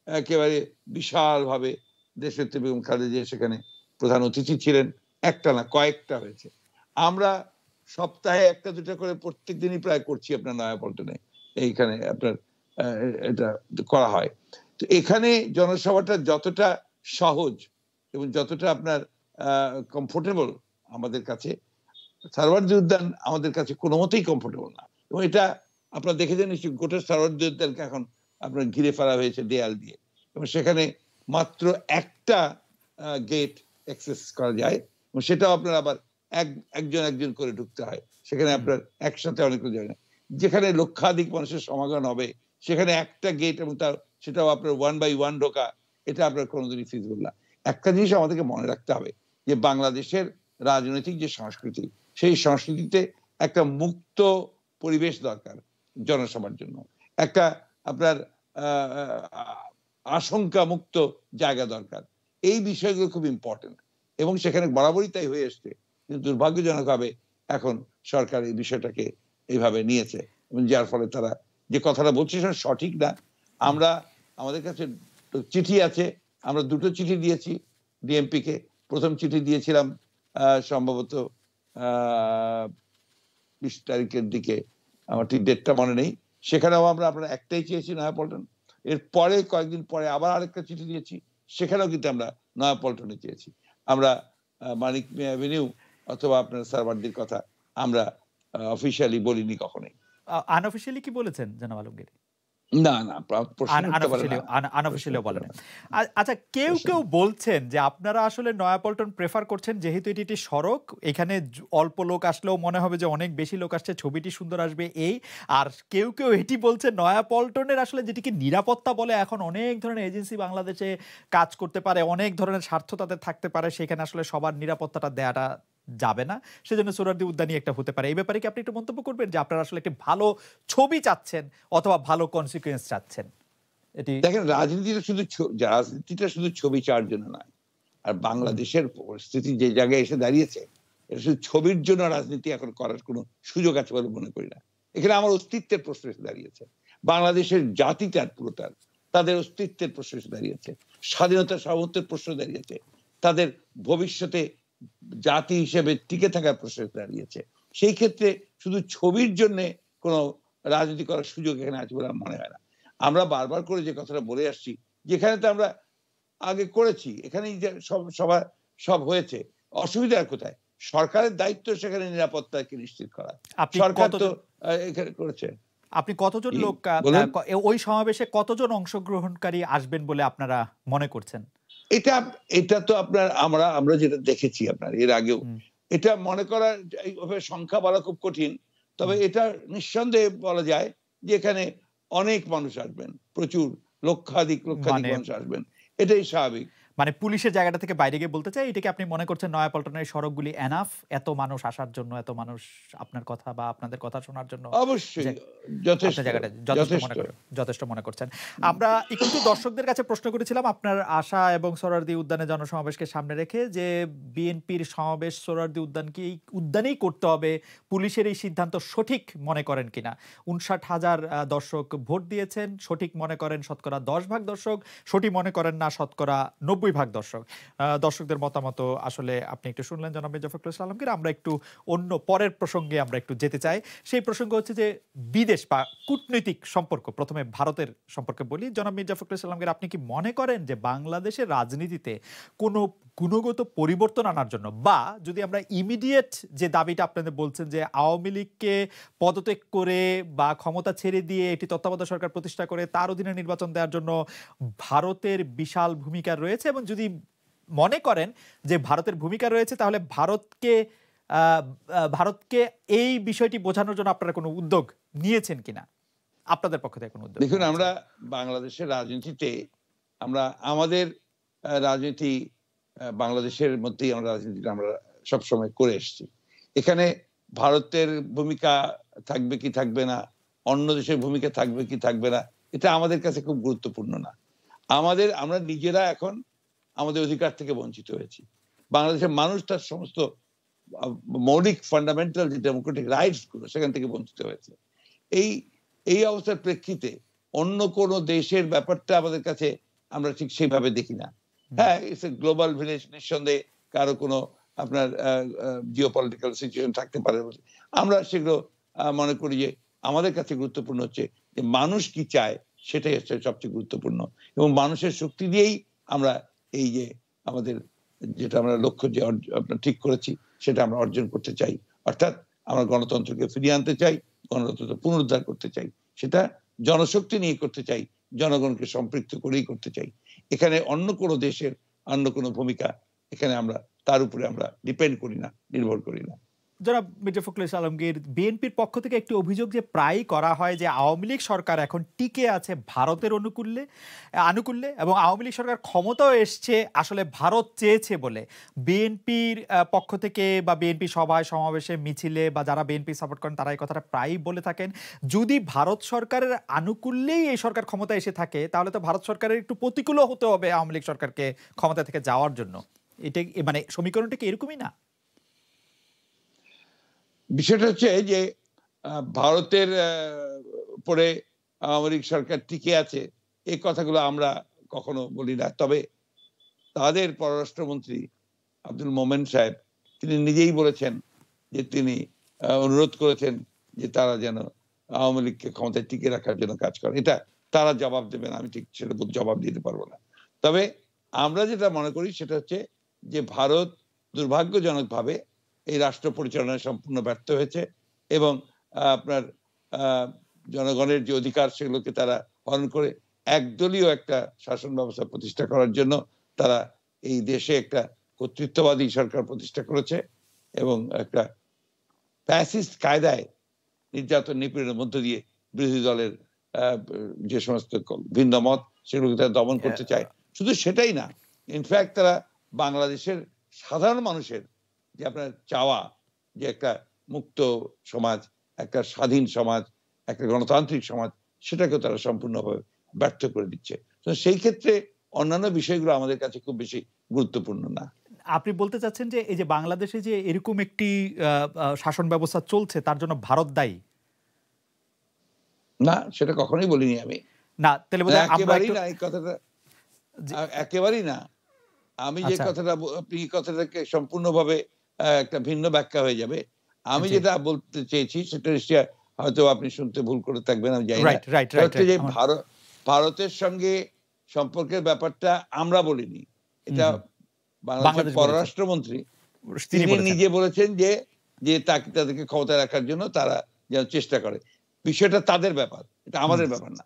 একেবারে বিশালভাবে দেশনেত্রী বেগম খালেদা জিয়া সেখানে প্রধান অতিথি ছিলেন, একটা না কয়েকটা হয়েছে। আমরা সপ্তাহে একটা দুটা করে প্রত্যেক দিনই প্রায় করছি আপনার নয়াপল্টনে এইখানে আপনার এটা করা হয়। তো এখানে জনসভাটা যতটা সহজ এবং যতটা আপনার কমফোর্টেবল আমাদের কাছে সারওয়ার্দী উদ্যান আমাদের কাছে কোনো মতেই কমফোর্টেবল না। এবং এটা আপনারা দেখেছেন নিশ্চয়ই গোটা সারওয়ার্দী উদ্যানকে এখন আপনার ঘিরে ফেলা হয়েছে দেয়াল দিয়ে। এবং সেখানে মাত্র একটা গেট অ্যাক্সেস করা যায়। এবং সেটাও আপনার আবার এক একজন একজন করে ঢুকতে হয়। সেখানে আপনার একসাথে অনেকগুলো জায়গা। যেখানে লক্ষাধিক মানুষের সমাগম হবে, সেখানে একটা গেট এবং তার, সেটাও আপনার ওয়ান বাই ওয়ান ঢোকা, এটা আপনার কোনোদিনই ফিজিবল না একটা জিনিস আমাদেরকে মনে রাখতে হবে যে বাংলাদেশের রাজনৈতিক যে সংস্কৃতি, সেই সংস্কৃতিতে একটা মুক্ত পরিবেশ দরকার জনসভার জন্য। একটা আপনার আশঙ্কা মুক্ত জায়গা দরকার। এই বিষয়গুলো খুব ইম্পর্টেন্ট এবং সেখানে বরাবরই তাই হয়ে এসছে। কিন্তু দুর্ভাগ্যজনকভাবে এখন সরকার এই বিষয়টাকে এইভাবে নিয়েছে। যার ফলে তারা যে কথাটা বলছে সেটা সঠিক না। আমরা, আমাদের কাছে চিঠি আছে। আমরা দুটো চিঠি দিয়েছি ডিএমপি কে প্রথম চিঠি দিয়েছিলাম সম্ভবত বিশ তারিখের দিকে। আমার ঠিক ডেটটা মনে নেই। সেখানেও আমরা আপনার একটাই চেয়েছি নয়াপল্টন। এর পরে, কয়েকদিন পরে আবার আরেকটা চিঠি দিয়েছি। সেখানেও কিন্তু আমরা নয়াপল্টনে চেয়েছি। আমরা মানিক অ্যাভিনিউ অথবা আপনার সারবার্দির কথা আমরা অফিসিয়ালি বলিনি কখনোই। আনঅফিসিয়ালি কি বলেছেন জানাব আলমগীর? না না বলেন। আচ্ছা কেউ কেউ বলছেন যে আপনারা আসলে নয়াপল্টন প্রেফার করছেন যেহেতু এটি একটি সড়ক এখানে অল্প লোক আসলেও মনে হবে যে অনেক বেশি লোক আসছে ছবিটি সুন্দর আসবে এই আর কেউ কেউ এটি বলছে নয়াপল্টনের আসলে যেটিকে নিরাপত্তা বলে এখন অনেক ধরনের এজেন্সি বাংলাদেশে কাজ করতে পারে অনেক ধরনের স্বার্থ তাদের থাকতে পারে সেখানে আসলে সবার নিরাপত্তাটা দেওয়াটা যাবে না। সেজন্য সোহরাওয়ার্দী উদ্যানই একটা হতে পারে। এই ব্যাপারে কি আপনি একটু মন্তব্য করবেন যে আপনারা আসলে একটি ভালো ছবি চাচ্ছেন অথবা ভালো কনসিকুয়েন্স চাচ্ছেন? এটি দেখেন, রাজনীতিটা শুধু রাজনীতিটা শুধু ছবি চাওয়ার জন্য নয়। আর বাংলাদেশের পরিস্থিতি যে জায়গায় এসে দাঁড়িয়েছে, এটা শুধু ছবির জন্য রাজনীতি এখন করার কোনো সুযোগ আছে বলে মনে করি না। এখানে আমার অস্তিত্বের প্রশ্ন এসে দাঁড়িয়েছে। বাংলাদেশের জাতিটার পুরোটার তাদের অস্তিত্বের প্রশ্ন এসে দাঁড়িয়েছে। স্বাধীনতা সামর্থ্যের প্রশ্ন দাঁড়িয়েছে। তাদের ভবিষ্যতে জাতি হিসেবে টিকে থাকার প্রশ্ন দাঁড়িয়েছে। সেই ক্ষেত্রে শুধু ছবির জন্য কোনো রাজনীতি করার সুযোগ এখানে আছে বলে মনে হয় না। আমরা বারবার করে যে কথাটা বলে আসছি যেখানে তো আমরা আগে করেছি এখানেই যে সব সবার সব হয়েছে অসুবিধা আর কোথায়? সরকারের দায়িত্ব সেখানে নিরাপত্তাকে নিশ্চিত করা। আপনি সরকার কত তো এখানে করেছে। আপনি কতজন লোক ওই সমাবেশে কতজন অংশগ্রহণকারী আসবেন বলে আপনারা মনে করছেন? এটা এটা তো আপনার আমরা আমরা যেটা দেখেছি আপনার এর আগেও। এটা মনে করা সংখ্যা বলা খুব কঠিন। তবে এটা নিঃসন্দেহে বলা যায় যে এখানে অনেক মানুষ আসবেন প্রচুর লক্ষাধিক লক্ষাধিক মানে- মানুষ আসবেন। এটাই স্বাভাবিক। মানে পুলিশের জায়গাটা থেকে বাইরে গিয়ে বলতে চাই এটাকে আপনি মনে করছেন নয়াপল্টনের সড়কগুলি এনাফ এত মানুষ আসার জন্য এত মানুষ আপনার কথা বা আপনাদের কথা শোনার জন্য? অবশ্যই যথেষ্ট যথেষ্ট মনে করছেন। আমরা একটু দর্শকদের কাছে প্রশ্ন করেছিলাম আপনার আশা এবং সোহরাওয়ার্দী উদ্যানে জনসমাবেশকে সামনে রেখে যে বিএনপির সমাবেশ সোহরাওয়ার্দী উদ্যানকে এই উদ্যানেই করতে হবে? পুলিশের এই সিদ্ধান্ত সঠিক মনে করেন কিনা? উনষাট হাজার দর্শক ভোট দিয়েছেন সঠিক মনে করেন শতকরা দশ ভাগ দর্শক সঠিক মনে করেন না শতকরা নব্বই ভাগ দর্শক। দর্শকদের মতামত আসলে আপনি একটু শুনলেন জনাব মির্জা আলমগীর। আমরা একটু অন্য পরের প্রসঙ্গে আমরা একটু যেতে চাই। সেই প্রসঙ্গ হচ্ছে যে বিদেশ বা কূটনৈতিক সম্পর্ক, প্রথমে ভারতের সম্পর্কে বলি। জনাব মির্জা ফখরুল আপনি কি মনে করেন যে বাংলাদেশের রাজনীতিতে কোনো গুণগত পরিবর্তন আনার জন্য বা যদি আমরা ইমিডিয়েট যে দাবিটা আপনাদের বলছেন যে আওয়ামী লীগকে পদত্যাগ করে বা ক্ষমতা ছেড়ে দিয়ে একটি তত্ত্বাবধায়ক সরকার প্রতিষ্ঠা করে তার অধীনে নির্বাচন দেওয়ার জন্য ভারতের বিশাল ভূমিকা রয়েছে এবং যদি মনে করেন যে ভারতের ভূমিকা রয়েছে তাহলে ভারতকে ভারতকে এই বিষয়টি বোঝানোর জন্য আপনারা কোনো উদ্যোগ নিয়েছেন কিনা? আপনাদের পক্ষ থেকে কোনো উদ্যোগ দেখুন আমরা বাংলাদেশের রাজনীতিতে আমরা আমাদের রাজনীতি বাংলাদেশের মধ্যেই আমরা রাজনীতিটা আমরা সবসময় করে এসেছি। এখানে ভারতের ভূমিকা থাকবে কি থাকবে না, অন্য দেশের ভূমিকা থাকবে কি থাকবে না, এটা আমাদের কাছে খুব গুরুত্বপূর্ণ না। আমাদের, আমরা নিজেরা এখন আমাদের অধিকার থেকে বঞ্চিত হয়েছি। বাংলাদেশের মানুষ তার সমস্ত মৌলিক ফান্ডামেন্টাল যে ডেমোক্রেটিক রাইটসগুলো সেখান থেকে বঞ্চিত হয়েছে। এই এই অবস্থার প্রেক্ষিতে অন্য কোন দেশের ব্যাপারটা আমাদের কাছে আমরা ঠিক সেইভাবে দেখি না। হ্যাঁ ইটস এ গ্লোবাল ভিলেজ নিঃসন্দেহে কারও কোনো আপনার জিও পলিটিক্যাল সিচুয়েশন থাকতে পারে আমরা সেগুলো মনে করি যে আমাদের কাছে গুরুত্বপূর্ণ হচ্ছে যে মানুষ কি চায় সেটাই হচ্ছে সবচেয়ে গুরুত্বপূর্ণ। এবং মানুষের শক্তি দিয়েই আমরা এই যে আমাদের যেটা আমরা লক্ষ্য যে আপনার ঠিক করেছি সেটা আমরা অর্জন করতে চাই। অর্থাৎ আমরা গণতন্ত্রকে ফিরিয়ে আনতে চাই, গণতন্ত্র পুনরুদ্ধার করতে চাই। সেটা জনশক্তি নিয়ে করতে চাই। জনগণকে সম্পৃক্ত করেই করতে চাই। এখানে অন্য কোনো দেশের অন্য কোনো ভূমিকা এখানে আমরা, তার উপরে আমরা ডিপেন্ড করি না, নির্ভর করি না। জনাব মির্জা ফখরুল আলমগীর, বিএনপির পক্ষ থেকে একটি অভিযোগ যে প্রায়ই করা হয় যে আওয়ামী লীগ সরকার এখন টিকে আছে ভারতের অনুকূল্যে আনুকূল্যে এবং আওয়ামী লীগ সরকার ক্ষমতাও এসছে, আসলে ভারত চেয়েছে বলে। বিএনপির পক্ষ থেকে বা বিএনপি সভায় সমাবেশে মিছিলে বা যারা বিএনপি সাপোর্ট করেন তারা এই কথাটা প্রায়ই বলে থাকেন, যদি ভারত সরকারের আনুকূল্যেই এই সরকার ক্ষমতা এসে থাকে, তাহলে তো ভারত সরকারের একটু প্রতিকূলও হতে হবে আওয়ামী লীগ সরকারকে ক্ষমতা থেকে যাওয়ার জন্য। এটা মানে সমীকরণটা কি এরকমই না? বিষয়টা হচ্ছে যে ভারতের উপরে আওয়ামী সরকার টিকে আছে এই কথাগুলো আমরা কখনো বলি না। তবে তাদের পররাষ্ট্রমন্ত্রী আব্দুল মোমেন সাহেব, তিনি নিজেই বলেছেন যে তিনি অনুরোধ করেছেন যে তারা যেন আওয়ামী লীগকে ক্ষমতায় টিকে রাখার জন্য কাজ করে। এটা তারা জবাব দেবেন আমি ঠিক সেটা জবাব দিতে পারব না। তবে আমরা যেটা মনে করি সেটা হচ্ছে যে, ভারত দুর্ভাগ্যজনকভাবে এই রাষ্ট্র পরিচালনায় সম্পূর্ণ ব্যর্থ হয়েছে এবং আপনার আহ, জনগণের যে অধিকার সেগুলোকে তারা হরণ করে একদলীয় একটা শাসন ব্যবস্থা প্রতিষ্ঠা করার জন্য তারা এই দেশে একটা কর্তৃত্ববাদী সরকার প্রতিষ্ঠা করেছে এবং একটা প্যাসিস্ট কায়দায় নির্যাতন নিপীড়নের মধ্য দিয়ে বিরোধী দলের যে সমস্ত ভিন্ন মত সেগুলোকে তারা দমন করতে চায়। শুধু সেটাই না ইনফ্যাক্ট তারা বাংলাদেশের সাধারণ মানুষের যে আপনার চাওয়া যে একটা মুক্ত সমাজ একটা স্বাধীন সমাজ একটা গণতান্ত্রিক সমাজ সেটাকে তারা সম্পূর্ণভাবে ব্যর্থ করে দিচ্ছে। তো সেই ক্ষেত্রে অন্যান্য বিষয়গুলো আমাদের কাছে খুব বেশি গুরুত্বপূর্ণ না। আপনি বলতে চাচ্ছেন যে এই যে বাংলাদেশে যে এরকম একটি শাসন ব্যবস্থা চলছে তার জন্য ভারত দায়ী? না সেটা কখনোই বলিনি আমি। না তাহলে বোধহয় আমরা একেবারেই একটু- না এই কথাটা একেবারেই না। আমি যে আচ্ছা। কথাটা আপনি এই কথাটাকে সম্পূর্ণভাবে একটা ভিন্ন ব্যাখ্যা হয়ে যাবে। আমি যেটা বলতে চেয়েছি সেটা নিশ্চয়ই হয়তো আপনি শুনতে ভুল করে থাকবেন আমি জানি যে ভারত ভারতের সঙ্গে সম্পর্কের ব্যাপারটা আমরা বলিনি। এটা বাংলাদেশের পররাষ্ট্রমন্ত্রী তিনি নিজে বলেছেন যে যে তাকে তাদেরকে ক্ষমতায় রাখার জন্য তারা যেন চেষ্টা করে। বিষয়টা তাদের ব্যাপার এটা আমাদের ব্যাপার না।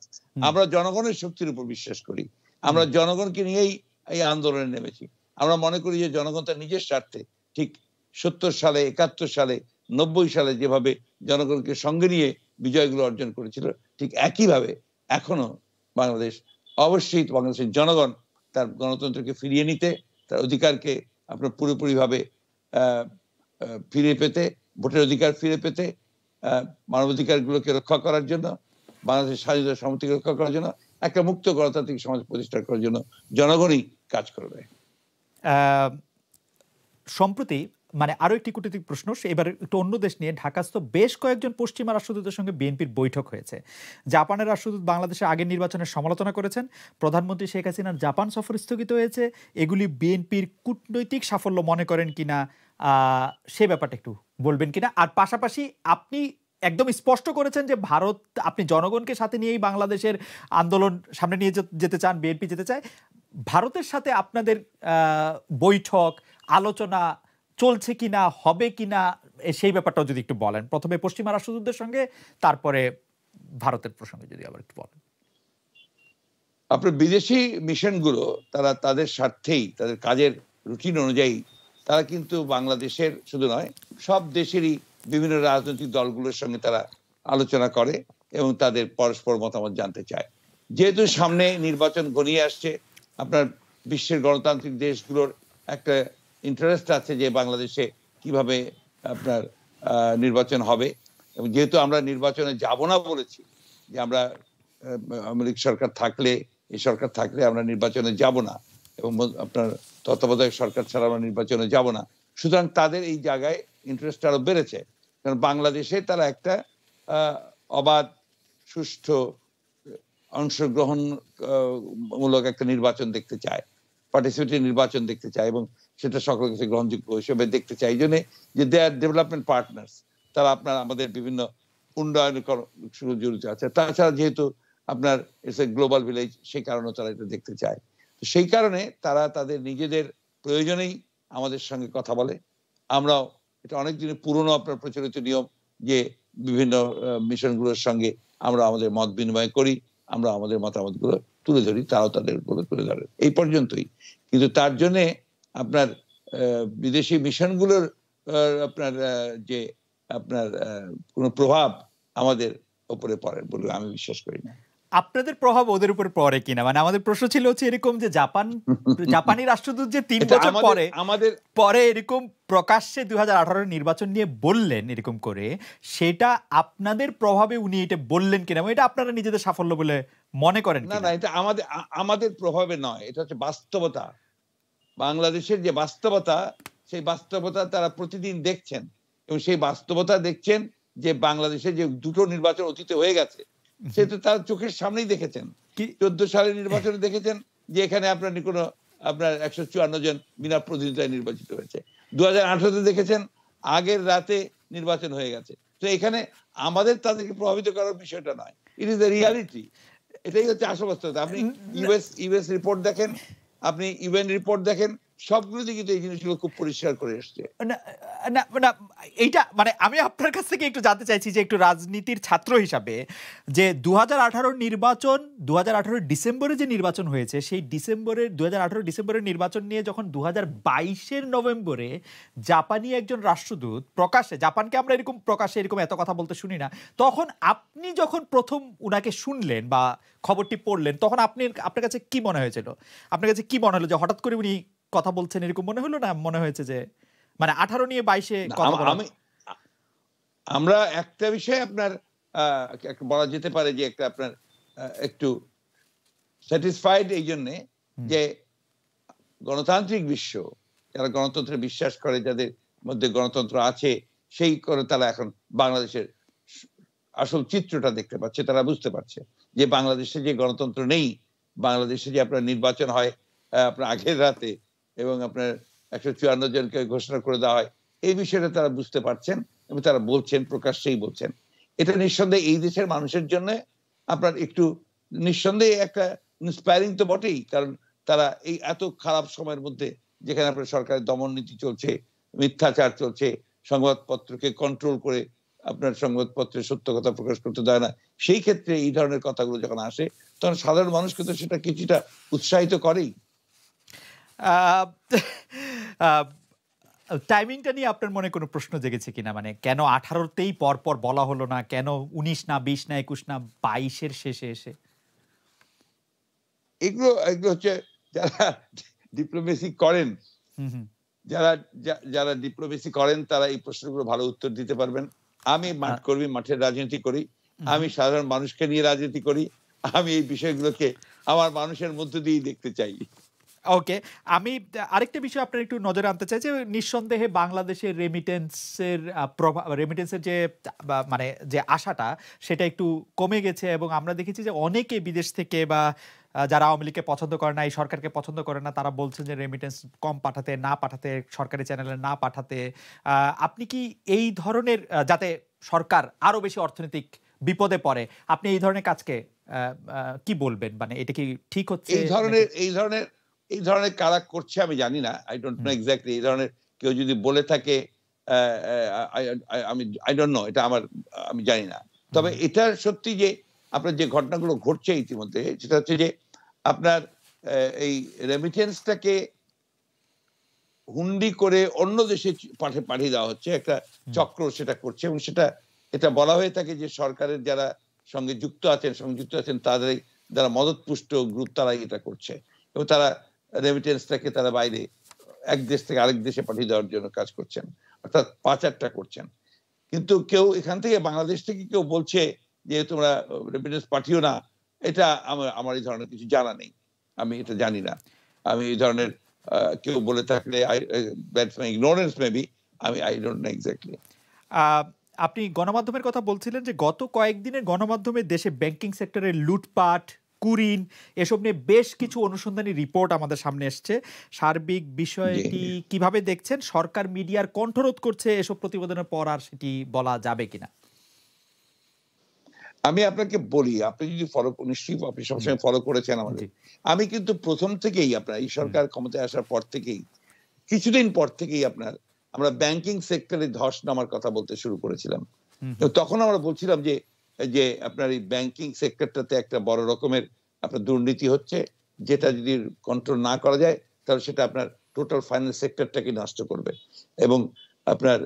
আমরা জনগণের শক্তির উপর বিশ্বাস করি। আমরা জনগণকে নিয়েই এই আন্দোলনে নেমেছি। আমরা মনে করি যে জনগণ তার নিজের স্বার্থে ঠিক সত্তর সালে, একাত্তর সালে, নব্বই সালে যেভাবে জনগণকে সঙ্গে নিয়ে বিজয়গুলো অর্জন করেছিল, ঠিক একইভাবে এখনও বাংলাদেশ, অবশ্যই বাংলাদেশের জনগণ তার গণতন্ত্রকে ফিরিয়ে নিতে, তার অধিকারকে আপনার পুরোপুরিভাবে ফিরে পেতে, ভোটের অধিকার ফিরে পেতে মানবাধিকারগুলোকে রক্ষা করার জন্য, বাংলাদেশের স্বাধীনতা সমতিকে রক্ষা করার জন্য, একটা মুক্ত গণতান্ত্রিক সমাজ প্রতিষ্ঠা করার জন্য জনগণই কাজ করবে। সম্প্রতি মানে আরও একটি কূটনৈতিক প্রশ্ন এবার একটু অন্য দেশ নিয়ে ঢাকাস্থ বেশ কয়েকজন পশ্চিমা রাষ্ট্রদূতের সঙ্গে বিএনপির বৈঠক হয়েছে। জাপানের রাষ্ট্রদূত বাংলাদেশে আগের নির্বাচনের সমালোচনা করেছেন। প্রধানমন্ত্রী শেখ হাসিনার জাপান সফর স্থগিত হয়েছে। এগুলি বিএনপির কূটনৈতিক সাফল্য মনে করেন কিনা সে ব্যাপারটা একটু বলবেন কিনা। আর পাশাপাশি আপনি একদম স্পষ্ট করেছেন যে ভারত, আপনি জনগণকে সাথে নিয়েই বাংলাদেশের আন্দোলন সামনে নিয়ে যেতে চান, বিএনপি যেতে চায়। ভারতের সাথে আপনাদের বৈঠক, আলোচনা চলছে কিনা, হবে কিনা, এ সেই ব্যাপারটাও যদি একটু বলেন। প্রথমে পশ্চিমা রাষ্ট্রদূতদের সঙ্গে, তারপরে ভারতের প্রসঙ্গে যদি আবার একটু বলেন। আপনার বিদেশি মিশনগুলো, তারা তাদের স্বার্থেই, তাদের কাজের রুটিন অনুযায়ী, তারা কিন্তু বাংলাদেশের শুধু নয়, সব দেশেরই বিভিন্ন রাজনৈতিক দলগুলোর সঙ্গে তারা আলোচনা করে এবং তাদের পরস্পর মতামত জানতে চায়। যেহেতু সামনে নির্বাচন ঘনিয়ে আসছে, আপনার বিশ্বের গণতান্ত্রিক দেশগুলোর একটা ইন্টারেস্ট আছে যে বাংলাদেশে কীভাবে আপনার নির্বাচন হবে। এবং যেহেতু আমরা নির্বাচনে যাব না বলেছি যে আমরা আমেরিকা সরকার থাকলে এই সরকার থাকলে আমরা নির্বাচনে যাব না এবং আপনার তত্ত্বাবধায়ক সরকার ছাড়া আমরা নির্বাচনে যাব না। সুতরাং তাদের এই জায়গায় ইন্টারেস্ট আরও বেড়েছে। কারণ বাংলাদেশে তারা একটা অবাধ, সুষ্ঠু, অংশগ্রহণ মূলক একটা নির্বাচন দেখতে চায় পার্টিসিপেটিভ নির্বাচন দেখতে চায় এবং সেটা সকলের কাছে গ্রহণযোগ্য হিসেবে দেখতে চাই। এই জন্যে যে দে আর ডেভেলপমেন্ট পার্টনার্স তারা আপনার আমাদের বিভিন্ন উন্নয়ন জড়িত আছে। তাছাড়া যেহেতু আপনার এসে গ্লোবাল ভিলেজ সেই কারণে তারা এটা দেখতে চায়। তো সেই কারণে তারা তাদের নিজেদের প্রয়োজনেই আমাদের সঙ্গে কথা বলে। আমরাও এটা অনেক দিনের পুরনো আপনার প্রচলিত নিয়ম যে বিভিন্ন মিশনগুলোর সঙ্গে আমরা আমাদের মত বিনিময় করি, আমরা আমাদের মতামতগুলো তুলে ধরি, তারাও তাদেরগুলো তুলে ধরে। এই পর্যন্তই। কিন্তু তার জন্যে আপনার বিদেশি মিশনগুলোর আপনার যে আপনার কোনো প্রভাব আমাদের উপরে পড়ে বলে আমি বিশ্বাস করি না। আপনাদের প্রভাব ওদের উপর পড়ে কিনা? মানে আমাদের প্রশ্ন ছিল হচ্ছে এরকম যে জাপান জাপানি রাষ্ট্রদূত যে তিন বছর পরে আমাদের পরে এরকম প্রকাশ্যে দু হাজার আঠারো নির্বাচন নিয়ে বললেন এরকম করে সেটা আপনাদের প্রভাবে উনি এটা বললেন কিনা? এবং এটা আপনারা নিজেদের সাফল্য বলে মনে করেন না না এটা আমাদের আমাদের প্রভাবে নয় এটা হচ্ছে বাস্তবতা। বাংলাদেশের যে বাস্তবতা সেই বাস্তবতা তারা প্রতিদিন দেখছেন এবং সেই বাস্তবতা দেখছেন যে বাংলাদেশে যে দুটো নির্বাচন অতীতে হয়ে গেছে সে তো তার চোখের সামনেই দেখেছেন। কি- চোদ্দ সালের নির্বাচনে দেখেছেন যে এখানে আপনার কোনো আপনার একশো চুয়ান্ন জন বিনা প্রতিনিধিতায় নির্বাচিত হয়েছে। দু হাজার আঠারোতে দেখেছেন আগের রাতে নির্বাচন হয়ে গেছে। তো এখানে আমাদের তাদেরকে প্রভাবিত করার বিষয়টা নয়। ইট ইজ দ্য রিয়ালিটি এটাই হচ্ছে আসল বাস্তবতা আপনি ইউএস ইউএস রিপোর্ট দেখেন আপনি ইউএন রিপোর্ট দেখেন সবগুলোতে কিন্তু এই জিনিসগুলো খুব পরিষ্কার করে এসছে না না এইটা মানে আমি আপনার কাছ থেকে একটু জানতে চাইছি যে একটু রাজনীতির ছাত্র হিসাবে যে দু হাজার নির্বাচন দু হাজার ডিসেম্বরে যে নির্বাচন হয়েছে, সেই ডিসেম্বরের দু হাজার আঠারো ডিসেম্বরের নির্বাচন নিয়ে যখন দু হাজার নভেম্বরে জাপানি একজন রাষ্ট্রদূত প্রকাশে, জাপানকে আমরা এরকম প্রকাশে এরকম এত কথা বলতে শুনি না, তখন আপনি যখন প্রথম উনাকে শুনলেন বা খবরটি পড়লেন, তখন আপনি, আপনার কাছে কি মনে হয়েছিল? আপনার কাছে কি মনে হলো যে হঠাৎ করে উনি কথা বলছেন এরকম মনে হলো না? মনে হয়েছে যে মানে আঠারো নিয়ে বাইশে আম- আমরা একটা বিষয়ে আপনার বলা যেতে পারে যে একটা আপনার একটু স্যাটিসফাইড এই জন্যে যে গণতান্ত্রিক বিশ্ব যারা গণতন্ত্রে বিশ্বাস করে যাদের মধ্যে গণতন্ত্র আছে সেই করে তারা এখন বাংলাদেশের আসল চিত্রটা দেখতে পাচ্ছে তারা বুঝতে পারছে যে বাংলাদেশে যে গণতন্ত্র নেই বাংলাদেশে যে আপনার নির্বাচন হয় আপনার আগের রাতে এবং আপনার একশো চুয়ান্ন জনকে ঘোষণা করে দেওয়া হয়। এই বিষয়টা তারা বুঝতে পারছেন এবং তারা বলছেন, প্রকাশ্যেই বলছেন। এটা নিঃসন্দেহে এই দেশের মানুষের জন্য আপনার একটু নিঃসন্দেহে একটা ইন্সপায়ারিং তো বটেই, কারণ তারা এই এত খারাপ সময়ের মধ্যে যেখানে আপনার সরকারের দমন নীতি চলছে, মিথ্যাচার চলছে, সংবাদপত্রকে কন্ট্রোল করে আপনার সংবাদপত্রে সত্য কথা প্রকাশ করতে দেয় না, সেই ক্ষেত্রে এই ধরনের কথাগুলো যখন আসে, তখন সাধারণ মানুষকে তো সেটা কিছুটা উৎসাহিত করেই। টাইমিংটা নিয়ে আপনার মনে কোনো প্রশ্ন জেগেছে কিনা? মানে কেন আঠারোতেই পর পর বলা হলো না? কেন উনিশ না বিশ না একুশ না বাইশের শেষে এসে? এগুলো এগুলো হচ্ছে যারা ডিপ্লোমেসি করেন যারা যারা ডিপ্লোমেসি করেন তারা এই প্রশ্নগুলো ভালো উত্তর দিতে পারবেন। আমি মাঠ কর্মী মাঠের রাজনীতি করি। আমি সাধারণ মানুষকে নিয়ে রাজনীতি করি। আমি এই বিষয়গুলোকে আমার মানুষের মধ্য দিয়েই দেখতে চাই। ওকে আমি আরেকটা বিষয় আপনার একটু নজরে আনতে চাই যে নিঃসন্দেহে বাংলাদেশের রেমিটেন্সের প্রভাব রেমিটেন্সের যে মানে যে আশাটা সেটা একটু কমে গেছে এবং আমরা দেখেছি যে অনেকে বিদেশ থেকে বা যারা আওয়ামী লীগকে পছন্দ করে না এই সরকারকে পছন্দ করে না তারা বলছেন যে রেমিটেন্স কম পাঠাতে না পাঠাতে সরকারি চ্যানেলে না পাঠাতে। আপনি কি এই ধরনের যাতে সরকার আরও বেশি অর্থনৈতিক বিপদে পড়ে আপনি এই ধরনের কাজকে কি বলবেন? মানে এটা কি ঠিক হচ্ছে এই ধরনের এই ধরনের এই ধরনের কারা করছে আমি জানি না। আই ডোন্ট নো এক্স্যাক্টলি এই ধরনের কেউ যদি বলে থাকে আমি আই ডোন্ট নো এটা আমার আমি জানি না। তবে এটা সত্যি যে আপনার যে ঘটনাগুলো ঘটছে ইতিমধ্যে সেটা হচ্ছে যে আপনার এই রেমিটেন্সটাকে হুন্ডি করে অন্য দেশে পাঠে পাঠিয়ে দেওয়া হচ্ছে। একটা চক্র সেটা করছে এবং সেটা এটা বলা হয়ে থাকে যে সরকারের যারা সঙ্গে যুক্ত আছেন সংযুক্ত আছেন তাদের যারা মদতপুষ্ট গ্রুপ তারাই এটা করছে। এবং তারা রেমিটেন্সটাকে তারা বাইরে, এক দেশ থেকে আরেক দেশে পাঠিয়ে দেওয়ার জন্য কাজ করছেন, অর্থাৎ পাচারটা করছেন। কিন্তু কেউ এখান থেকে বাংলাদেশ থেকে কেউ বলছে যে, তোমরা রেমিটেন্স পাঠিও না। এটা আমার আমার এই ধরনের কিছু জানা নেই। আমি এটা জানি না। আমি এই ধরনের কেউ বলে থাকলে ইগনোরেন্স মেবি আমি আই ডোন্ট নো এক্স্যাক্টলি আপনি গণমাধ্যমের কথা বলছিলেন যে, গত কয়েকদিনের গণমাধ্যমে দেশে ব্যাংকিং সেক্টরের লুটপাট কুরিন এসব নিয়ে বেশ কিছু অনুসন্ধানী রিপোর্ট আমাদের সামনে এসছে। সার্বিক বিষয়টি কীভাবে দেখছেন? সরকার মিডিয়ার কণ্ঠরোধ করছে এসব প্রতিবেদনের পর আর সেটি বলা যাবে কিনা? আমি আপনাকে বলি আপনি যদি ফলো নিশ্চয়ই আপনি সবসময় ফলো করেছেন আমাদের। আমি কিন্তু প্রথম থেকেই আপনার এই সরকার ক্ষমতায় আসার পর থেকেই কিছুদিন পর থেকেই আপনার আমরা ব্যাংকিং সেক্টরে ধস নামার কথা বলতে শুরু করেছিলাম। তো তখন আমরা বলছিলাম যে যে আপনার এই ব্যাংকিং সেক্টরটাতে একটা বড় রকমের আপনার দুর্নীতি হচ্ছে, যেটা যদি কন্ট্রোল না করা যায়, তাহলে সেটা আপনার টোটাল ফাইন্যান্স সেক্টরটাকে নষ্ট করবে এবং আপনার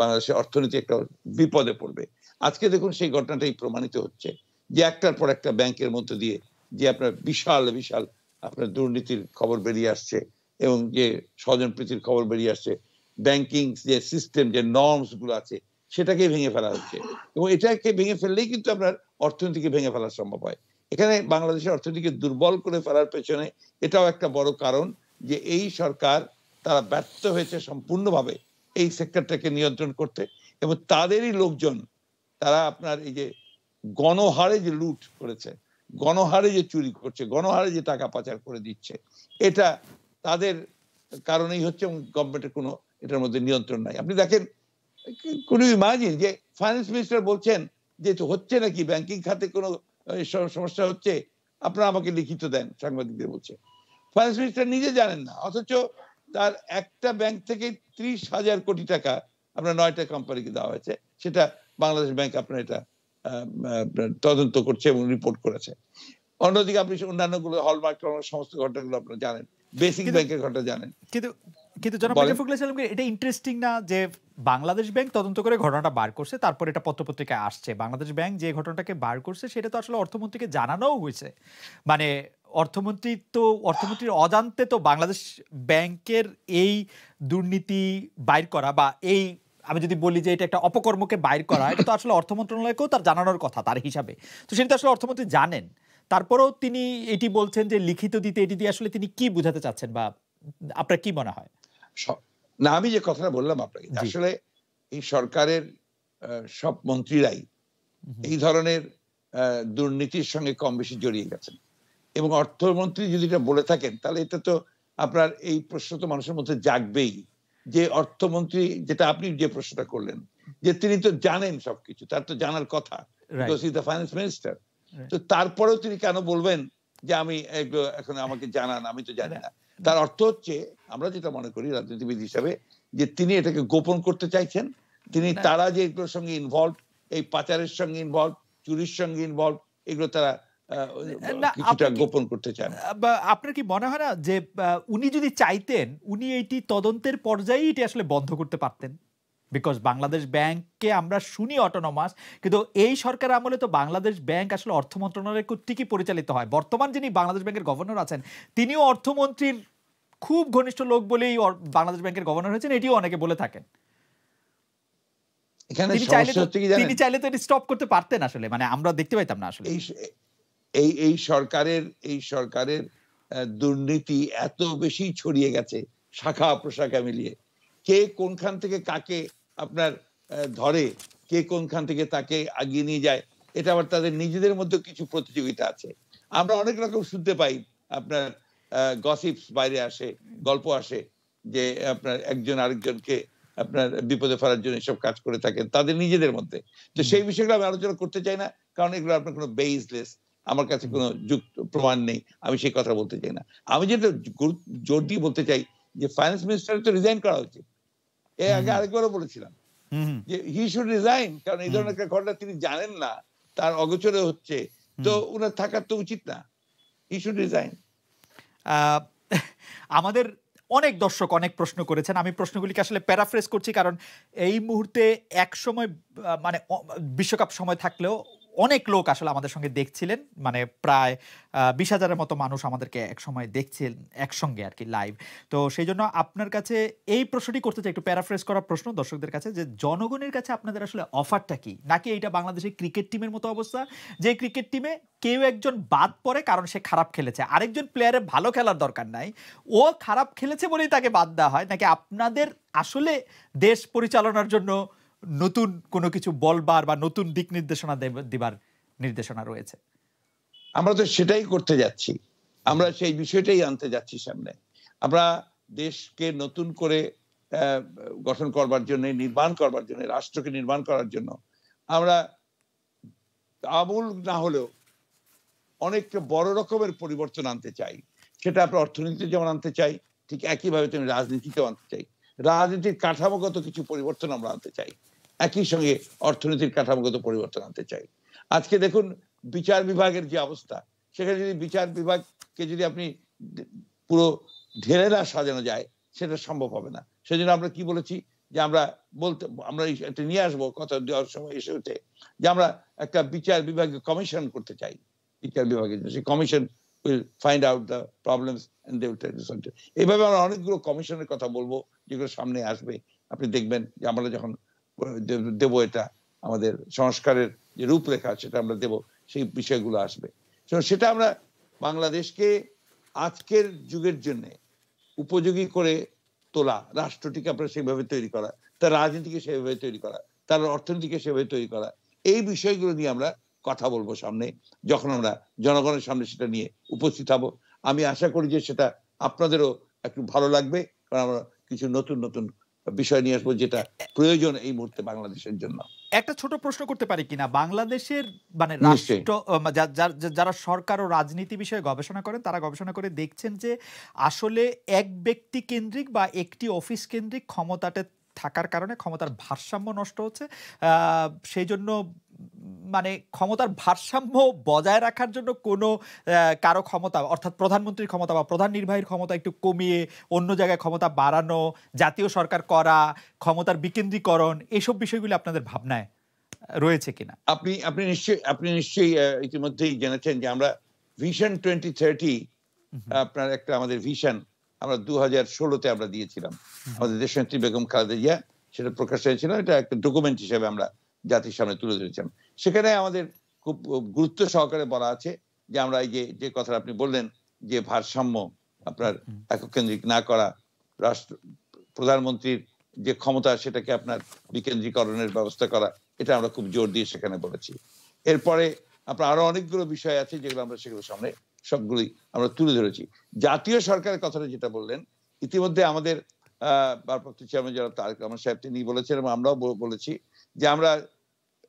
বাংলাদেশের অর্থনীতি একটা বিপদে পড়বে। আজকে দেখুন সেই ঘটনাটাই প্রমাণিত হচ্ছে যে একটার পর একটা ব্যাংকের মধ্য দিয়ে যে আপনার বিশাল বিশাল আপনার দুর্নীতির খবর বেরিয়ে আসছে এবং যে স্বজনপ্রীতির খবর বেরিয়ে আসছে ব্যাংকিং যে সিস্টেম যে নর্মসগুলো আছে সেটাকে ভেঙে ফেলা হচ্ছে। এবং এটাকে ভেঙে ফেললেই কিন্তু আপনার অর্থনীতিকে ভেঙে ফেলা সম্ভব হয়। এখানে বাংলাদেশের অর্থনীতিকে দুর্বল করে ফেলার পেছনে এটাও একটা বড় কারণ যে এই সরকার তারা ব্যর্থ হয়েছে সম্পূর্ণভাবে এই সেক্টরটাকে নিয়ন্ত্রণ করতে এবং তাদেরই লোকজন, তারা আপনার এই যে গণহারে যে লুট করেছে, গণহারে যে চুরি করছে, গণহারে যে টাকা পাচার করে দিচ্ছে, এটা তাদের কারণেই হচ্ছে এবং গভর্নমেন্টের কোনো এটার মধ্যে নিয়ন্ত্রণ নাই। আপনি দেখেন কোন ইমাজিন যে ফাইন্যান্স মিনিস্টার বলছেন যে হচ্ছে নাকি ব্যাংকিং খাতে কোনো সমস্যা হচ্ছে? আপনারা আমাকে লিখিত দেন সাংবাদিকদের বলছে। ফাইন্যান্স মিনিস্টার নিজে জানেন না অথচ তার একটা ব্যাংক থেকে ত্রিশ হাজার কোটি টাকা আপনার নয়টা কোম্পানিকে দেওয়া হয়েছে সেটা বাংলাদেশ ব্যাংক আপনার এটা তদন্ত করছে এবং রিপোর্ট করেছে। অন্যদিকে আপনি অন্যান্যগুলো হলমার্ক সমস্ত ঘটনাগুলো আপনারা জানেন বেসিক ব্যাংকের ঘটনা জানেন। কিন্তু কিন্তু জনাব মির্জা ফখরুল ইসলামকে এটা ইন্টারেস্টিং না যে বাংলাদেশ ব্যাংক তদন্ত করে ঘটনাটা বার করছে তারপর এটা পত্রপত্রিকায় আসছে। বাংলাদেশ ব্যাংক যে ঘটনাটাকে বার করছে সেটা তো আসলে অর্থমন্ত্রীকে জানানোও হয়েছে। মানে অর্থমন্ত্রী তো অর্থমন্ত্রীর অজান্তে তো বাংলাদেশ ব্যাংকের এই দুর্নীতি বাইর করা বা এই আমি যদি বলি যে এটা একটা অপকর্মকে বাইর করা এটা তো আসলে অর্থ মন্ত্রণালয়কেও তার জানানোর কথা তার হিসাবে। তো সেটা তো আসলে অর্থমন্ত্রী জানেন। তারপরেও তিনি এটি বলছেন যে লিখিত দিতে এটি দিয়ে আসলে তিনি কি বুঝাতে চাচ্ছেন বা আপনার কি মনে হয়? না আমি যে কথাটা বললাম আপনাকে আসলে এই সরকারের সব মন্ত্রীরাই এই ধরনের দুর্নীতির সঙ্গে কম বেশি জড়িয়ে গেছেন। এবং অর্থমন্ত্রী যদি এটা বলে থাকেন তাহলে এটা তো আপনার এই প্রশ্ন তো মানুষের মধ্যে জাগবেই। যে অর্থমন্ত্রী যেটা আপনি যে প্রশ্নটা করলেন যে তিনি তো জানেন সবকিছু তার তো জানার কথা দ্য ফাইন্যান্স মিনিস্টার তো তারপরেও তিনি কেন বলবেন যে আমি এখন আমাকে জানান আমি তো জানি না। তার অর্থ হচ্ছে আমরা যেটা মনে করি রাজনীতিবিদ হিসাবে যে তিনি এটাকে গোপন করতে চাইছেন। তিনি তারা যে এগুলোর সঙ্গে ইনভলভ এই পাচারের সঙ্গে ইনভলভ চুরির সঙ্গে ইনভলভ এগুলো তারা কিছুটা গোপন করতে চান। আপনার কি মনে হয় না যে উনি যদি চাইতেন উনি এইটি তদন্তের পর্যায়ে এটি আসলে বন্ধ করতে পারতেন? বিকজ বাংলাদেশ ব্যাংককে আমরা শুনি অটোনমাস কিন্তু এই সরকার আমলে তো বাংলাদেশ ব্যাংক আসলে অর্থ মন্ত্রণালয় কর্তৃকই পরিচালিত হয়। বর্তমান যিনি বাংলাদেশ ব্যাংকের গভর্নর আছেন তিনিও অর্থমন্ত্রীর খুব ঘনিষ্ঠ লোক বলেই বাংলাদেশ ব্যাংকের গভর্নর হয়েছেন এটিও অনেকে বলে থাকেন। এখানে তিনি চাইলে তো হচ্ছে কি জানেন? তিনি চাইলে তো এটি স্টপ করতে পারতেন আসলে মানে আমরা দেখতে পাইতাম না আসলে। এই এই এই সরকারের এই সরকারের দুর্নীতি এত বেশি ছড়িয়ে গেছে শাখা প্রশাখা মিলিয়ে। কে কোনখান থেকে কাকে আপনার ধরে কে কোনখান থেকে তাকে আগিয়ে নিয়ে যায় এটা আবার তাদের নিজেদের মধ্যে কিছু প্রতিযোগিতা আছে। আমরা অনেক রকম শুনতে পাই আপনার গসিপস বাইরে আসে গল্প আসে যে আপনার একজন আরেকজনকে আপনার বিপদে ফেলার জন্য এসব কাজ করে থাকেন তাদের নিজেদের মধ্যে। তো সেই বিষয়গুলো আমি আলোচনা করতে চাই না কারণ এগুলো আপনার কোনো বেসলেস আমার কাছে কোনো যুক্ত প্রমাণ নেই আমি সেই কথা বলতে চাই না। আমি যেটা জোর দিয়ে বলতে চাই যে ফাইন্যান্স মিনিস্টার তো রিজাইন করা উচিত। এর আগে আরেকবারও বলেছিলাম। যে হি শুড রিজাইন কারণ এই ধরনের একটা ঘটনা তিনি জানেন না তার অগোচরে হচ্ছে। তো উনার থাকার তো উচিত না। হি শুড রিজাইন আমাদের অনেক দর্শক অনেক প্রশ্ন করেছেন। আমি প্রশ্নগুলিকে আসলে প্যারাফ্রেজ করছি কারণ এই মুহূর্তে এক সময় মানে বিশ্বকাপ সময় থাকলেও অনেক লোক আসলে আমাদের সঙ্গে দেখছিলেন মানে প্রায় বিশ হাজারের মতো মানুষ আমাদেরকে এক সময় দেখছিলেন একসঙ্গে আর কি লাইভ তো সেই জন্য আপনার কাছে এই প্রশ্নটি করতে চাই, একটু প্যারাফ্রেজ করা প্রশ্ন দর্শকদের কাছে, যে জনগণের কাছে আপনাদের আসলে অফারটা কি? নাকি এইটা বাংলাদেশের ক্রিকেট টিমের মতো অবস্থা? যে ক্রিকেট টিমে কেউ একজন বাদ পড়ে কারণ সে খারাপ খেলেছে, আরেকজন প্লেয়ারের ভালো খেলার দরকার নাই, ও খারাপ খেলেছে বলেই তাকে বাদ দেওয়া হয়, নাকি আপনাদের আসলে দেশ পরিচালনার জন্য নতুন কোনো কিছু বলবার বা নতুন দিক নির্দেশনা দিবার নির্দেশনা রয়েছে। আমরা তো সেটাই করতে যাচ্ছি। আমরা সেই বিষয়টাই আনতে যাচ্ছি সামনে। আমরা দেশকে নতুন করে গঠন করবার জন্য, নির্মাণ করবার জন্য, রাষ্ট্রকে নির্মাণ করার জন্য আমরা আমূল না হলেও অনেকটা বড় রকমের পরিবর্তন আনতে চাই। সেটা আমরা অর্থনীতিতে যেমন আনতে চাই, ঠিক একইভাবে তুমি রাজনীতিতেও আনতে চাই। রাজনীতির কাঠামোগত কিছু পরিবর্তন আমরা আনতে চাই। একই সঙ্গে অর্থনীতির কাঠামোগত পরিবর্তন আনতে চাই। আজকে দেখুন, বিচার বিভাগের যে অবস্থা, সেখানে যদি বিচার বিভাগকে যদি আপনি পুরো ঢেলে না সাজানো যায়, সেটা সম্ভব হবে না। সেজন্য আমরা কি বলেছি? যে আমরা বলতে, আমরা এটা নিয়ে আসব, কথা দেওয়ার সময় এসে উঠে যে আমরা একটা বিচার বিভাগে কমিশন করতে চাই। বিচার বিভাগের জন্য। সেই commission will find out the problems and এইভাবে আমরা অনেকগুলো কমিশনের কথা বলব, যেগুলো সামনে আসবে। আপনি দেখবেন যে আমরা যখন দেবো এটা আমাদের সংস্কারের যে রূপরেখা সেটা আমরা দেব, সেই বিষয়গুলো আসবে। সেটা আমরা বাংলাদেশকে আজকের যুগের জন্য উপযোগী করে তোলা, রাষ্ট্রটিকে আমরা সেইভাবে তৈরি করা, তার রাজনীতিকে সেভাবে তৈরি করা, তার অর্থনীতিকে সেভাবে তৈরি করা, এই বিষয়গুলো নিয়ে আমরা কথা বলব সামনে, যখন আমরা জনগণের সামনে সেটা নিয়ে উপস্থিত হব। আমি আশা করি যে সেটা আপনাদেরও একটু ভালো লাগবে, কারণ আমরা কিছু নতুন নতুন বিষয় নিয়ে আসব যেটা প্রয়োজন এই মুহূর্তে বাংলাদেশের জন্য। একটা ছোট প্রশ্ন করতে পারি কিনা? বাংলাদেশের মানে রাষ্ট্র যারা সরকার ও রাজনীতি বিষয়ে গবেষণা করেন তারা গবেষণা করে দেখছেন যে আসলে এক ব্যক্তি কেন্দ্রিক বা একটি অফিস কেন্দ্রিক ক্ষমতাটা থাকার কারণে ক্ষমতার ভারসাম্য নষ্ট হচ্ছে। আহ, সেই জন্য মানে ক্ষমতার ভারসাম্য বজায় রাখার জন্য কোনো কারও ক্ষমতা অর্থাৎ প্রধানমন্ত্রীর ক্ষমতা বা প্রধান নির্বাহীর ক্ষমতা একটু কমিয়ে অন্য জায়গায় ক্ষমতা বাড়ানো জাতীয় সরকার করা ক্ষমতার বিকেন্দ্রীকরণ এসব বিষয়গুলি আপনাদের ভাবনায় রয়েছে কিনা? আপনি আপনি নিশ্চয়ই আপনি নিশ্চয়ই ইতিমধ্যেই জেনেছেন যে আমরা ভিশন টোয়েন্টি থার্টি আপনার একটা আমাদের ভিশন আমরা দু হাজার ষোলোতে আমরা দিয়েছিলাম। আমাদের দেশনেত্রী বেগম খালেদা জিয়া সেটা প্রকাশ হয়েছিল এটা একটা ডকুমেন্ট হিসেবে আমরা জাতির সামনে তুলে ধরেছিলাম সেখানে আমাদের খুব গুরুত্ব সহকারে বলা আছে যে আমরা এই যে যে কথা আপনি বললেন যে ভারসাম্য আপনার একক কেন্দ্রিক না করা রাষ্ট্র প্রধানমন্ত্রীর যে ক্ষমতা সেটাকে আপনার বিকেন্দ্রীকরণের ব্যবস্থা করা এটা আমরা খুব জোর দিয়ে সেখানে বলেছি। এরপরে আপনার আরও অনেকগুলো বিষয় আছে যেগুলো আমরা সেগুলো সামনে সবগুলোই আমরা তুলে ধরেছি। জাতীয় সরকারের কথাটা যেটা বললেন ইতিমধ্যে আমাদের আহ ভারপ্রাপ্ত চেয়ারম্যান যারা তারেক রহমান সাহেব তিনি বলেছেন এবং আমরাও বলেছি যে আমরা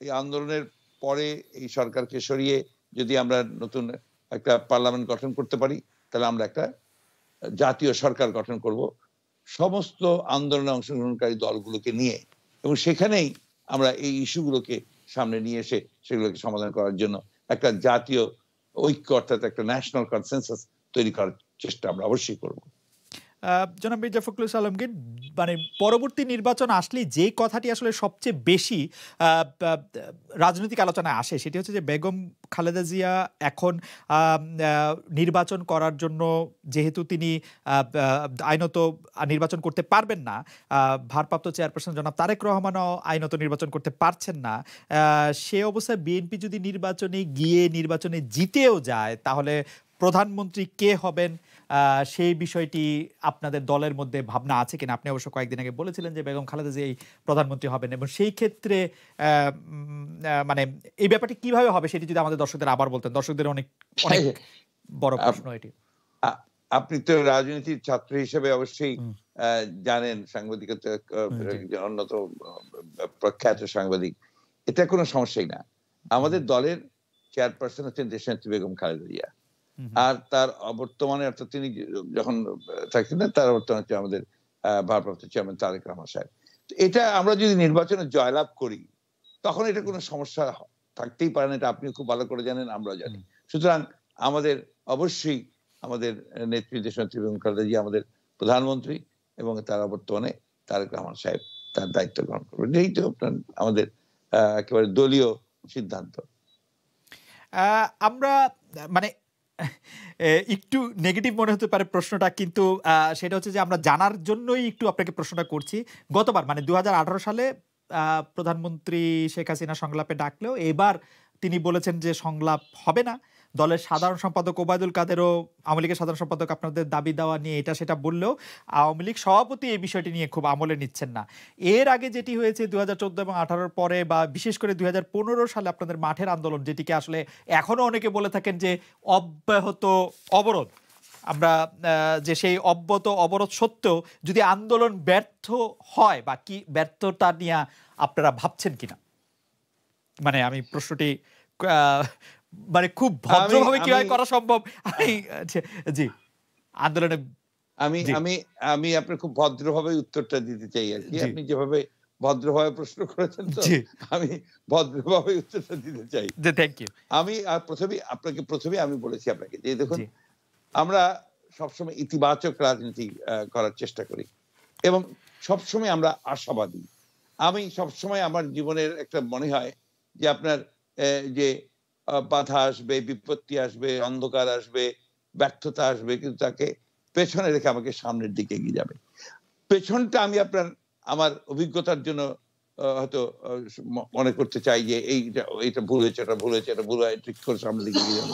এই আন্দোলনের পরে এই সরকারকে সরিয়ে যদি আমরা নতুন একটা পার্লামেন্ট গঠন করতে পারি, তাহলে আমরা একটা জাতীয় সরকার গঠন করব। সমস্ত আন্দোলনে অংশগ্রহণকারী দলগুলোকে নিয়ে এবং সেখানেই আমরা এই ইস্যুগুলোকে সামনে নিয়ে এসে সেগুলোকে সমাধান করার জন্য একটা জাতীয় ঐক্য অর্থাৎ একটা ন্যাশনাল কনসেনসাস তৈরি করার চেষ্টা আমরা অবশ্যই করব। জনাব মির্জা ফখরুল আলমগীর মানে পরবর্তী নির্বাচন আসলে যে কথাটি আসলে সবচেয়ে বেশি রাজনৈতিক আলোচনায় আসে সেটি হচ্ছে যে বেগম খালেদা জিয়া এখন নির্বাচন করার জন্য যেহেতু তিনি আইনত নির্বাচন করতে পারবেন না ভারপ্রাপ্ত চেয়ারপারসন জনাব তারেক রহমানও আইনত নির্বাচন করতে পারছেন না সে অবস্থায় বিএনপি যদি নির্বাচনে গিয়ে নির্বাচনে জিতেও যায়, তাহলে প্রধানমন্ত্রী কে হবেন? সেই বিষয়টি আপনাদের দলের মধ্যে ভাবনা আছে কিনা? আপনি অবশ্য কয়েকদিন আগে বলেছিলেন যে বেগম খালেদা জিয়া এই প্রধানমন্ত্রী হবেন এবং সেই ক্ষেত্রে মানে এই ব্যাপারটি কীভাবে হবে সেটি যদি আমাদের দর্শকদের আবার বলতেন। দর্শকদের অনেক অনেক বড় প্রশ্ন এটি। আপনি তো রাজনীতির ছাত্র হিসেবে অবশ্যই আহ, জানেন সাংবাদিকতা অন্যতম প্রখ্যাত সাংবাদিক। এটা কোনো সমস্যাই না। আমাদের দলের চেয়ারপারসন হচ্ছেন দেশনেত্রী বেগম খালেদা জিয়া। আর তার বর্তমানে অর্থাৎ তিনি যখন থাকছেন না তার বর্তমানে হচ্ছে আমাদের ভারপ্রাপ্ত চেয়ারম্যান তারেক রহমান সাহেব। এটা আমরা যদি নির্বাচনে জয়লাভ করি তখন এটা কোনো সমস্যা থাকতেই পারে না। এটা আপনি খুব ভালো করে জানেন আমরাও জানি। সুতরাং আমাদের অবশ্যই আমাদের নেত্রী দেশনেত্রী বেগম খালেদা আমাদের প্রধানমন্ত্রী এবং তারা বর্তমানে তারেক রহমান সাহেব তার দায়িত্ব গ্রহণ করবেন। এই তো আপনার আমাদের আহ, একেবারে দলীয় সিদ্ধান্ত। আহ, আমরা মানে একটু নেগেটিভ মনে হতে পারে প্রশ্নটা, কিন্তু সেটা হচ্ছে যে আমরা জানার জন্যই একটু আপনাকে প্রশ্নটা করছি। গতবার মানে দু হাজার আঠারো সালে প্রধানমন্ত্রী শেখ হাসিনা সংলাপে ডাকলেও এবার তিনি বলেছেন যে সংলাপ হবে না। দলের সাধারণ সম্পাদক ওবায়দুল কাদেরও আওয়ামী লীগের সাধারণ সম্পাদক আপনাদের দাবি দেওয়া নিয়ে এটা সেটা বললেও আওয়ামী লীগ সভাপতি এই বিষয়টি নিয়ে খুব আমলে নিচ্ছেন না। এর আগে যেটি হয়েছে দু হাজার চোদ্দ এবং আঠারোর পরে বা বিশেষ করে দুই হাজার পনেরো সালে আপনাদের মাঠের আন্দোলন যেটিকে আসলে এখনও অনেকে বলে থাকেন যে অব্যাহত অবরোধ। আমরা যে সেই অব্যত অবরোধ সত্ত্বেও যদি আন্দোলন ব্যর্থ হয় বা কি ব্যর্থতা নিয়ে আপনারা ভাবছেন কিনা? মানে আমি প্রশ্নটি মানে খুব ভদ্রভাবে কীভাবে করা সম্ভব? আমি আচ্ছা, জি। আন্দোলনে আমি আমি আমি আপনার খুব ভদ্রভাবে উত্তরটা দিতে চাই আর কি। আপনি যেভাবে ভদ্রভাবে প্রশ্ন করেছেন তো আমি ভদ্রভাবে উত্তরটা দিতে চাই। থ্যাংক ইউ আমি প্রথমে আপনাকে প্রথমে আমি বলেছি আপনাকে যে দেখুন আমরা সবসময় ইতিবাচক রাজনীতি করার চেষ্টা করি এবং সবসময় আমরা আশাবাদী। আমি সবসময় আমার জীবনের একটা মনে হয় যে আপনার যে বাধা আসবে, বিপত্তি আসবে, অন্ধকার আসবে, ব্যর্থতা আসবে, কিন্তু তাকে পেছনে রেখে আমাকে সামনের দিকে এগিয়ে যাবে। পেছনটা আমি আপনার, আমার অভিজ্ঞতার জন্য হয়তো মনে করতে চাই যে এইটা এইটা ভুল হয়েছে, এটা ভুল হয়েছে, এটা ভুল হয়, ঠিক করে সামনের দিকে এগিয়ে যাব।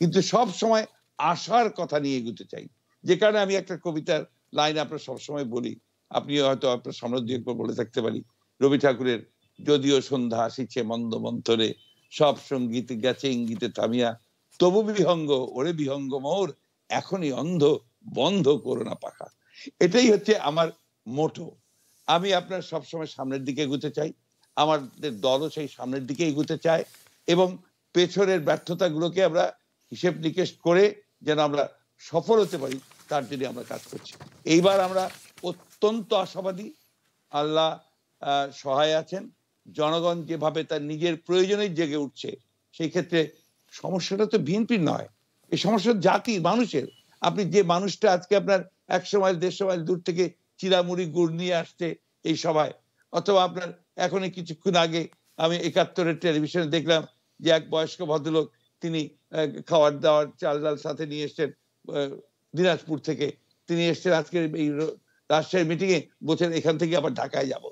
কিন্তু সব সময় আশার কথা নিয়ে এগোতে চাই। যে কারণে আমি একটা কবিতার লাইন আপনার সবসময় বলি। আপনি হয়তো আপনার সামনে দিয়ে বলে থাকতে পারি। রবি ঠাকুরের, যদিও সন্ধ্যা আসিছে মন্দ মন্থরে সব সংগীত গেছে, ইঙ্গিতে থামিয়া, তবু বিহঙ্গ, ওরে বিহঙ্গ মোর, এখনই অন্ধ, বন্ধ করো না পাখা। এটাই হচ্ছে আমার মোটো। আমি আপনার সবসময় সামনের দিকে এগোতে চাই, আমাদের দলও সেই সামনের দিকে এগোতে চায়, এবং পেছনের ব্যর্থতাগুলোকে আমরা হিসেব নিকেশ করে যেন আমরা সফল হতে পারি, তার জন্য আমরা কাজ করছি। এইবার আমরা অত্যন্ত আশাবাদী, আল্লাহ সহায় আছেন। জনগণ যেভাবে তার নিজের প্রয়োজনে জেগে উঠছে, সেই ক্ষেত্রে সমস্যাটা তো বিএনপির নয়। এই সমস্যা জাতির মানুষের। আপনি যে মানুষটা আজকে আপনার একশো মাইল, দেড়শো মাইল দূর থেকে চিরামুড়ি গুড় নিয়ে আসছে এই সভায়, অথবা আপনার এখনই কিছুক্ষণ আগে আমি একাত্তরের টেলিভিশনে দেখলাম যে এক বয়স্ক ভদ্রলোক তিনি খাওয়ার দাওয়ার চাল ডাল সাথে নিয়ে এসছেন দিনাজপুর থেকে। তিনি এসছেন আজকের এই রাজশাহীর মিটিংয়ে বলছেন এখান থেকে আবার ঢাকায় যাব।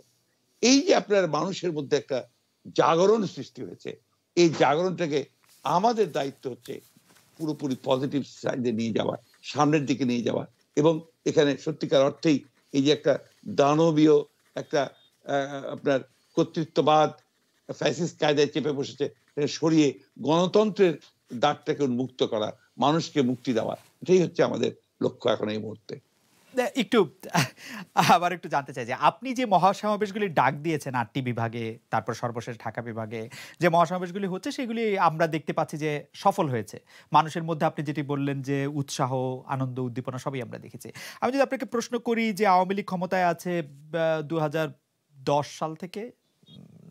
এই যে আপনার মানুষের মধ্যে একটা জাগরণ সৃষ্টি হয়েছে, এই জাগরণটাকে আমাদের দায়িত্ব হচ্ছে পুরোপুরি পজিটিভ সাইডে নিয়ে যাওয়া, সামনের দিকে নিয়ে যাওয়া এবং এখানে সত্যিকার অর্থেই এই যে একটা দানবীয় একটা আপনার কর্তৃত্ববাদ ফ্যাসিস কায়দায় চেপে বসেছে সরিয়ে গণতন্ত্রের দাঁতটাকে উন্মুক্ত করা, মানুষকে মুক্তি দেওয়া, এটাই হচ্ছে আমাদের লক্ষ্য এখন এই মুহূর্তে। একটু, আবার একটু জানতে চাই যে আপনি যে মহাসমাবেশগুলি ডাক দিয়েছেন আটটি বিভাগে, তারপর সর্বশেষ ঢাকা বিভাগে, যে মহাসমাবেশগুলি হচ্ছে সেগুলি আমরা দেখতে পাচ্ছি যে সফল হয়েছে। মানুষের মধ্যে আপনি যেটি বললেন যে উৎসাহ, আনন্দ, উদ্দীপনা সবই আমরা দেখেছি। আমি যদি আপনাকে প্রশ্ন করি যে আওয়ামী লীগ ক্ষমতায় আছে দু হাজার দশ সাল থেকে,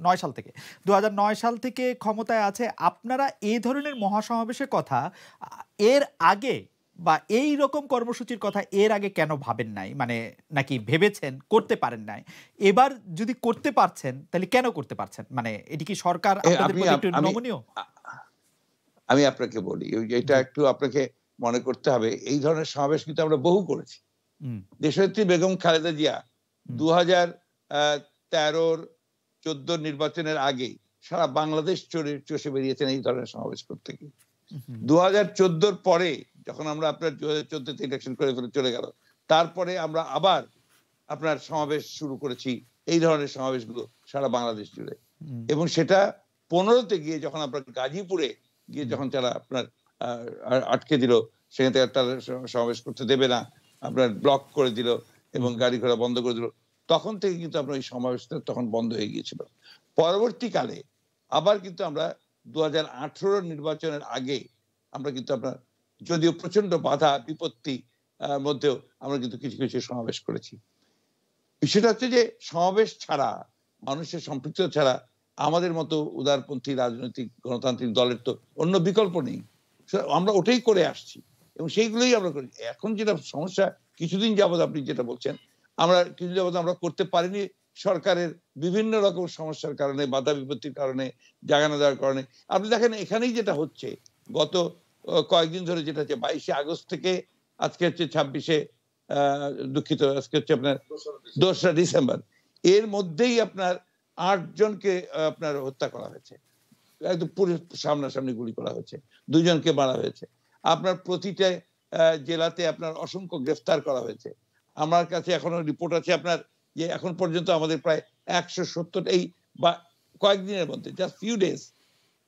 নয় সাল থেকে দু হাজার নয় সাল থেকে ক্ষমতায় আছে, আপনারা এই ধরনের মহাসমাবেশের কথা, এর আগে বা এই রকম কর্মসূচির কথা এর আগে কেন ভাবেন নাই? মানে নাকি ভেবেছেন করতে পারেন নাই? এবার যদি করতে পারছেন তাহলে কেন করতে পারছেন? মানে এটি কি সরকার নমনীয়? আমি আপনাকে বলি এটা একটু আপনাকে মনে করতে হবে এই ধরনের সমাবেশ কিন্তু আমরা বহু করেছি। দেশনেত্রী বেগম খালেদা জিয়া দু হাজার তেরোর চোদ্দ নির্বাচনের আগে সারা বাংলাদেশ চড়ে চষে বেরিয়েছেন এই ধরনের সমাবেশ করতে গিয়ে। দু হাজার পরে যখন আমরা আপনার দু হাজার চোদ্দতে ইলেকশন করে ফেলে চলে গেল। তারপরে আমরা আবার আপনার সমাবেশ শুরু করেছি। এই ধরনের সমাবেশগুলো সারা বাংলাদেশ জুড়ে। এবং সেটা পনেরোতে গিয়ে যখন আপনার গাজীপুরে গিয়ে যখন তারা আপনার আটকে দিল সেখান থেকে তারা সমাবেশ করতে দেবে না। আপনার ব্লক করে দিল এবং গাড়ি ঘোড়া বন্ধ করে দিল। তখন থেকে কিন্তু আপনার এই সমাবেশটা তখন বন্ধ হয়ে গিয়েছিল। পরবর্তীকালে আবার কিন্তু আমরা দু হাজার আঠারো নির্বাচনের আগে আমরা কিন্তু আপনার যদিও প্রচণ্ড বাধা, বিপত্তি মধ্যেও আমরা কিন্তু কিছু কিছু সমাবেশ করেছি। বিষয়টা হচ্ছে যে সমাবেশ ছাড়া, মানুষের সম্পৃক্ত ছাড়া আমাদের মতো উদারপন্থী রাজনৈতিক গণতান্ত্রিক দলের তো অন্য বিকল্প নেই। আমরা ওটাই করে আসছি এবং সেইগুলোই আমরা করি। এখন যেটা সমস্যা, কিছুদিন যাবৎ আপনি যেটা বলছেন, আমরা কিছু যাবৎ আমরা করতে পারিনি সরকারের বিভিন্ন রকম সমস্যার কারণে, বাধা বিপত্তির কারণে জায়গা না দেওয়ার কারণে। আপনি দেখেন এখানেই যেটা হচ্ছে, গত কয়েকদিন ধরে যেটা হচ্ছে, বাইশে আগস্ট থেকে আজকে হচ্ছে ছাব্বিশে দুঃখিত, আজকে হচ্ছে আপনার দোসরা ডিসেম্বর। এর মধ্যেই আপনার আট জনকে আপনার হত্যা করা হয়েছে। একদম পুরো সামনাসামনি গুলি করা হয়েছে। দুজনকে মারা হয়েছে। আপনার প্রতিটা জেলাতে আপনার অসংখ্য গ্রেফতার করা হয়েছে। আমার কাছে এখনও রিপোর্ট আছে আপনার যে এখন পর্যন্ত আমাদের প্রায় একশো সত্তর, এই বা, কয়েকদিনের মধ্যে just few days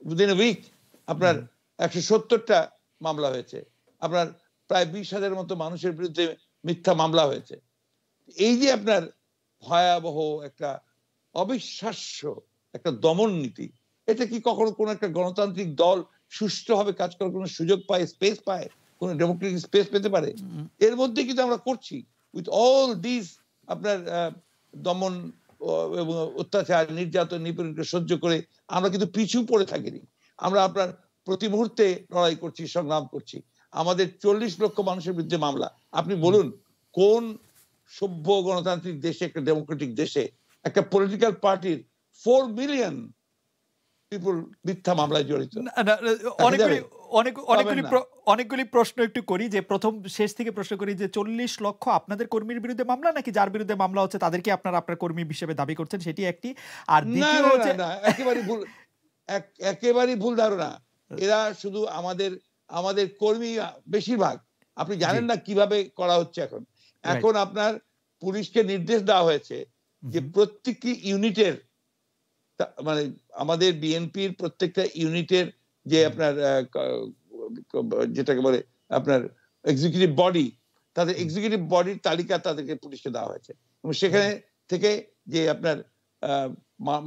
within week আপনার একশো সত্তরটা মামলা হয়েছে। আপনার প্রায় বিশ হাজারের মতো মানুষের বিরুদ্ধে মিথ্যা মামলা হয়েছে। এই যে আপনার ভয়াবহ একটা অবিশ্বাস্য একটা দমন নীতি এটা কি কখনো কোন একটা গণতান্ত্রিক দল সুষ্ঠুভাবে কাজ করার কোনো সুযোগ পায় স্পেস পায়? কোন ডেমোক্রেটিক স্পেস পেতে পারে? এর মধ্যে কিন্তু আমরা করছি। উইথ অল দিস আপনার দমন এবং অত্যাচার নির্যাতন নিপীড়নকে সহ্য করে আমরা কিন্তু পিছু পড়ে থাকিনি। আমরা আপনার প্রতি মুহূর্তে লড়াই করছি সংগ্রাম করছি। আমাদের চল্লিশ লক্ষ মানুষের বিরুদ্ধে মামলা। আপনি বলুন কোন সভ্য গণতান্ত্রিক দেশে একটা ডেমোক্রেটিক দেশে একটা পলিটিক্যাল পার্টির ফোর মিলিয়ন পিপুল মিথ্যা মামলায় জড়িত? অনেকগুলি অনেকগুলি অনেকগুলি প্রশ্ন একটু করি যে প্রথম শেষ থেকে প্রশ্ন করি যে চল্লিশ লক্ষ আপনাদের কর্মীর বিরুদ্ধে মামলা নাকি যার বিরুদ্ধে মামলা হচ্ছে তাদেরকে আপনার আপনার কর্মী হিসেবে দাবি করছেন সেটি একটি। আর দ্বিতীয় হচ্ছে একেবারে ভুল একেবারেই ভুল ধারণা। এরা শুধু আমাদের আমাদের কর্মী বেশিরভাগ। আপনি জানেন না কীভাবে করা হচ্ছে এখন। এখন আপনার পুলিশকে নির্দেশ দেওয়া হয়েছে যে প্রত্যেকটি ইউনিটের মানে আমাদের বিএনপির প্রত্যেকটা ইউনিটের যে আপনার যেটাকে বলে আপনার এক্সিকিউটিভ বডি তাদের এক্সিকিউটিভ বডির তালিকা তাদেরকে পুলিশকে দেওয়া হয়েছে। এবং সেখানে থেকে যে আপনার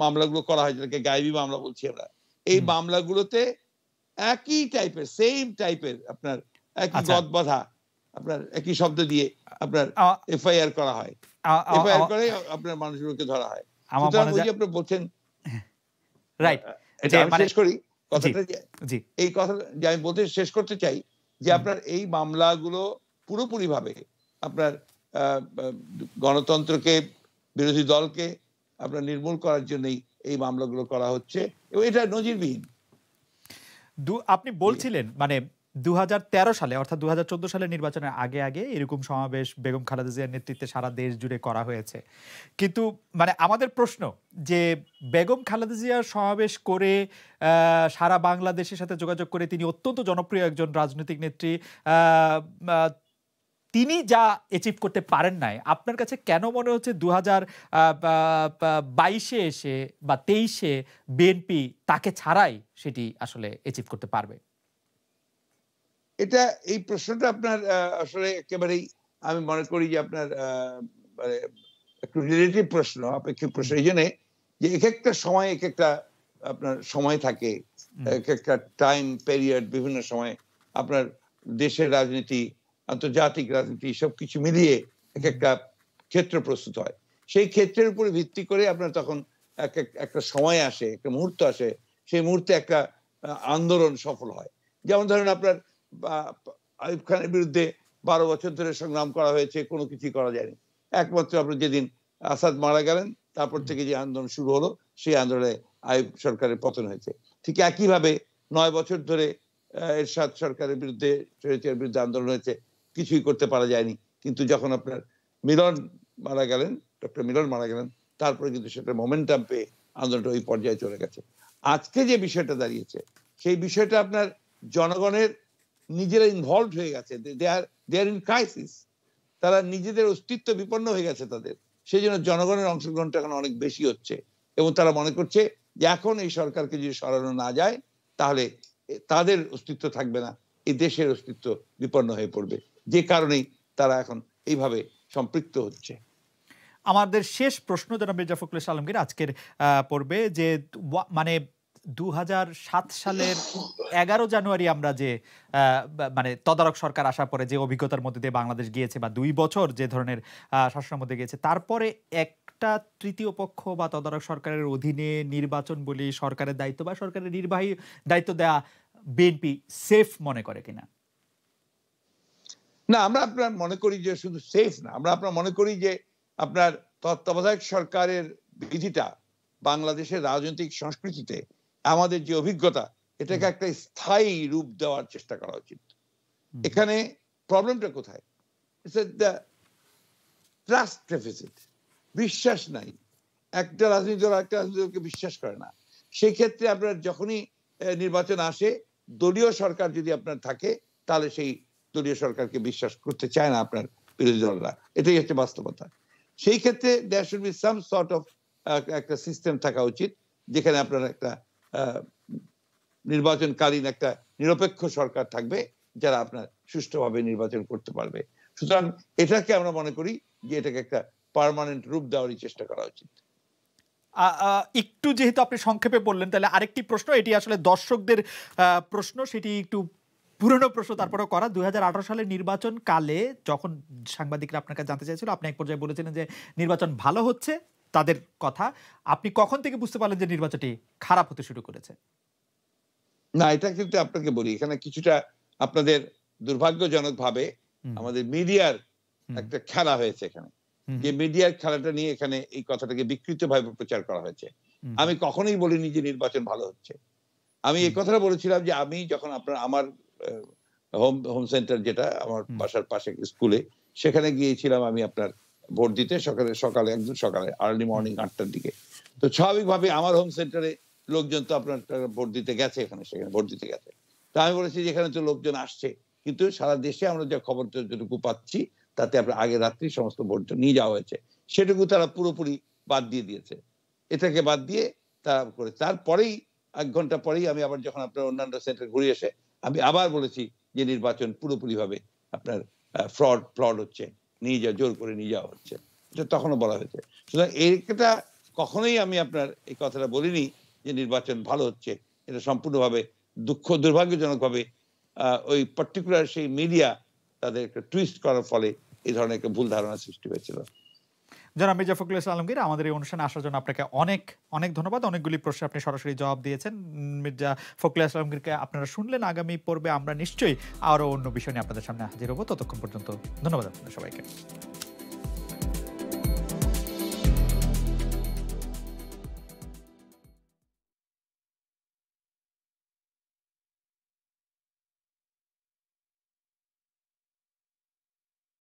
মামলাগুলো করা হয় যেটাকে গায়েবী মামলা বলছি আমরা এই মামলাগুলোতে একই টাইপের সেম টাইপের আপনার একই আচ্ছা। গদ বাধা আপনার একই শব্দ দিয়ে আপনার এফআইআর করা হয়। এফআইআর করে আপনার মানুষগুলোকে ধরা হয়। সুতরাং ওই যে আপনি বলছেন রাইট এটা আমি মানে শেষ করি। কথাটা জি এই কথা যে আমি বলতে শেষ করতে চাই যে আপনার এই মামলাগুলো পুরোপুরি ভাবে আপনার গণতন্ত্রকে বিরোধী দলকে আপনার নির্মূল করার জন্যই এই মামলাগুলো করা হচ্ছে এবং এটা নজিরবিহীন। আপনি বলছিলেন মানে দু হাজার তেরো সালে, অর্থাৎ দুহাজার চোদ্দ সালে নির্বাচনের আগে আগে এরকম সমাবেশ বেগম খালেদা জিয়ার নেতৃত্বে সারা দেশ জুড়ে করা হয়েছে। কিন্তু মানে আমাদের প্রশ্ন যে বেগম খালেদা জিয়ার সমাবেশ করে সারা বাংলাদেশের সাথে যোগাযোগ করে তিনি অত্যন্ত জনপ্রিয় একজন রাজনৈতিক নেত্রী তিনি যা অ্যাচিভ করতে পারেন নাই আপনার কাছে কেন মনে হচ্ছে দু হাজার বাইশে এসে বা তেইশে বিএনপি তাকে ছাড়াই সেটি আসলে অ্যাচিভ করতে পারবে? এটা এই প্রশ্নটা আপনার আসলে একেবারেই আমি মনে করি যে আপনার আহ, মানে একটু রিলেটিভ প্রশ্ন আপেক্ষিক প্রশ্ন। এই জন্যে যে এক একটা সময় এক একটা আপনার সময় থাকে এক একটা টাইম পেরিয়ড বিভিন্ন সময় আপনার দেশের রাজনীতি আন্তর্জাতিক রাজনীতি, সবকিছু মিলিয়ে এক একটা ক্ষেত্র প্রস্তুত হয়। সেই ক্ষেত্রের উপরে ভিত্তি করে আপনার তখন এক এক- একটা সময় আসে, একটা মুহূর্ত আসে, সেই মুহূর্তে একটা আন্দোলন সফল হয়। যেমন ধরেন আপনার, বা- আইয়ুব খানের বিরুদ্ধে বারো বছর ধরে সংগ্রাম করা হয়েছে, কোনো কিছুই করা যায়নি। একমাত্র আপনার যেদিন আসাদ মারা গেলেন, তারপর থেকে যে আন্দোলন শুরু হলো, সেই আন্দোলনে আইয়ুব সরকারের পতন হয়েছে। ঠিক একইভাবে নয় বছর ধরে এরশাদ সরকারের বিরুদ্ধে বিরুদ্ধে আন্দোলন হয়েছে কিছুই করতে পারা যায়নি। কিন্তু যখন আপনার মিলন মারা গেলেন, ডক্টর মিলন মারা গেলেন, তারপরে কিন্তু সেটা মোমেন্টাম পেয়ে আন্দোলনটা ওই পর্যায়ে চলে গেছে। আজকে যে বিষয়টা দাঁড়িয়েছে, সেই বিষয়টা আপনার জনগণের নিজেরা ইনভলভ হয়ে গেছে। দে আর দে আর ইন ক্রাইসিস তারা নিজেদের অস্তিত্ব বিপন্ন হয়ে গেছে তাদের। সেই জন্য জনগণের অংশগ্রহণটা এখন অনেক বেশি হচ্ছে। এবং তারা মনে করছে যে এখন এই সরকারকে যদি সরানো না যায়, তাহলে তাদের অস্তিত্ব থাকবে না। এই দেশের অস্তিত্ব বিপন্ন হয়ে পড়বে। যে কারণেই তারা এখন এইভাবে সম্পৃক্ত হচ্ছে। আমাদের শেষ প্রশ্ন জনাব মির্জা ফখরুল আলমগীর, আজকের পর্বে যে মানে দু হাজার সাত সালের এগারো জানুয়ারি আমরা যে মানে তদারক সরকার আসার পরে যে অভিজ্ঞতার মধ্যে দিয়ে বাংলাদেশ গিয়েছে বা দুই বছর যে ধরনের শাসনের মধ্যে গিয়েছে, তারপরে একটা তৃতীয় পক্ষ বা তদারক সরকারের অধীনে নির্বাচন বলি সরকারের দায়িত্ব বা সরকারের নির্বাহী দায়িত্ব দেয়া বিএনপি সেফ মনে করে কিনা? না আমরা আপনার মনে করি যে শুধু সেফ না আমরা আপনার মনে করি যে আপনার তত্ত্বাবধায়ক সরকারের বিধিটা বাংলাদেশের রাজনৈতিক সংস্কৃতিতে আমাদের যে অভিজ্ঞতা এটাকে একটা স্থায়ী রূপ দেওয়ার চেষ্টা করা উচিত। এখানে প্রবলেমটা কোথায়? ট্রাস্ট ডেফিসিট বিশ্বাস নাই। একটা রাজনীতি দল একটা রাজনীতি দলকে বিশ্বাস করে না। সেই ক্ষেত্রে আপনার যখনই নির্বাচন আসে দলীয় সরকার যদি আপনার থাকে তাহলে সেই দলীয় সরকারকে বিশ্বাস করতে চায় না আপনার বিরোধী দলরা। এটাই হচ্ছে বাস্তবতা। সেই ক্ষেত্রে there should be some sort of একটা সিস্টেম থাকা উচিত, যেখানে আপনার একটা নির্বাচনকালীন একটা নিরপেক্ষ সরকার থাকবে, যারা আপনার সুষ্ঠুভাবে নির্বাচন করতে পারবে। সুতরাং এটাকে আমরা মনে করি যে এটাকে একটা পার্মানেন্ট রূপ দেওয়ারই চেষ্টা করা উচিত। একটু যেহেতু আপনি সংক্ষেপে বললেন, তাহলে আরেকটি প্রশ্ন, এটি আসলে দর্শকদের প্রশ্ন, সেটি একটু পুরনো প্রশ্ন তারপরেও করা। দুই সালের নির্বাচন কালে যখন সাংবাদিকরা আপনার কাছে জানতে চাইছিল আপনি এক পর্যায়ে বলেছিলেন যে নির্বাচন ভালো হচ্ছে তাদের কথা। আপনি কখন থেকে বুঝতে পারলেন যে নির্বাচনটি খারাপ হতে শুরু করেছে? না এটা কিন্তু আপনাকে বলি এখানে কিছুটা আপনাদের দুর্ভাগ্যজনক ভাবে আমাদের মিডিয়ার একটা খেলা হয়েছে এখানে। যে মিডিয়ার খেলাটা নিয়ে এখানে এই কথাটাকে বিকৃত ভাবে প্রচার করা হয়েছে। আমি কখনোই বলিনি যে নির্বাচন ভালো হচ্ছে। আমি এই কথাটা বলেছিলাম যে আমি যখন আপনার আমার হোম হোম সেন্টার যেটা আমার বাসার পাশে স্কুলে সেখানে গিয়েছিলাম আমি আপনার ভোট দিতে সকালে সকালে একদম সকালে আর্লি মর্নিং আটটার দিকে। তো স্বাভাবিকভাবে আমার হোম সেন্টারে লোকজন তো আপনার ভোট দিতে গেছে এখানে সেখানে ভোট দিতে গেছে। তা আমি বলেছি যে এখানে তো লোকজন আসছে কিন্তু সারা দেশে আমরা যে খবর যতটুকু পাচ্ছি তাতে আপনার আগে রাত্রি সমস্ত ভোটটা নিয়ে যাওয়া হয়েছে। সেটুকু তারা পুরোপুরি বাদ দিয়ে দিয়েছে। এটাকে বাদ দিয়ে তারা করে তারপরেই এক ঘণ্টা পরেই আমি আবার যখন আপনার অন্যান্য সেন্টার ঘুরে এসে আমি আবার বলেছি যে নির্বাচন পুরোপুরি ভাবে আপনার ফ্রড ফ্রড হচ্ছে। নিয়ে যাওয়া জোর করে নিয়ে যাওয়া হচ্ছে। এটা তখনও বলা হয়েছে। সুতরাং এটা কখনোই আমি আপনার এই কথাটা বলিনি যে নির্বাচন ভালো হচ্ছে। এটা সম্পূর্ণভাবে দুঃখ, দুর্ভাগ্যজনকভাবে ওই পার্টিকুলার সেই মিডিয়া তাদের একটা টুইস্ট করার ফলে এই ধরনের একটা ভুল ধারণা সৃষ্টি হয়েছিল। জনাব মির্জা ফখরুল ইসলাম আলমগীর, আমাদের এই অনুষ্ঠানে আসার জন্য আপনাকে অনেক অনেক ধন্যবাদ। অনেকগুলি প্রশ্নে আপনি সরাসরি জবাব দিয়েছেন। মির্জা ফখরুল ইসলাম আলমগীরকে আপনারা শুনলেন আগামী পর্বে। আমরা নিশ্চয়ই আরও অন্য বিষয় নিয়ে আপনাদের সামনে হাজির হব। ততক্ষণ পর্যন্ত ধন্যবাদ আপনাদের সবাইকে।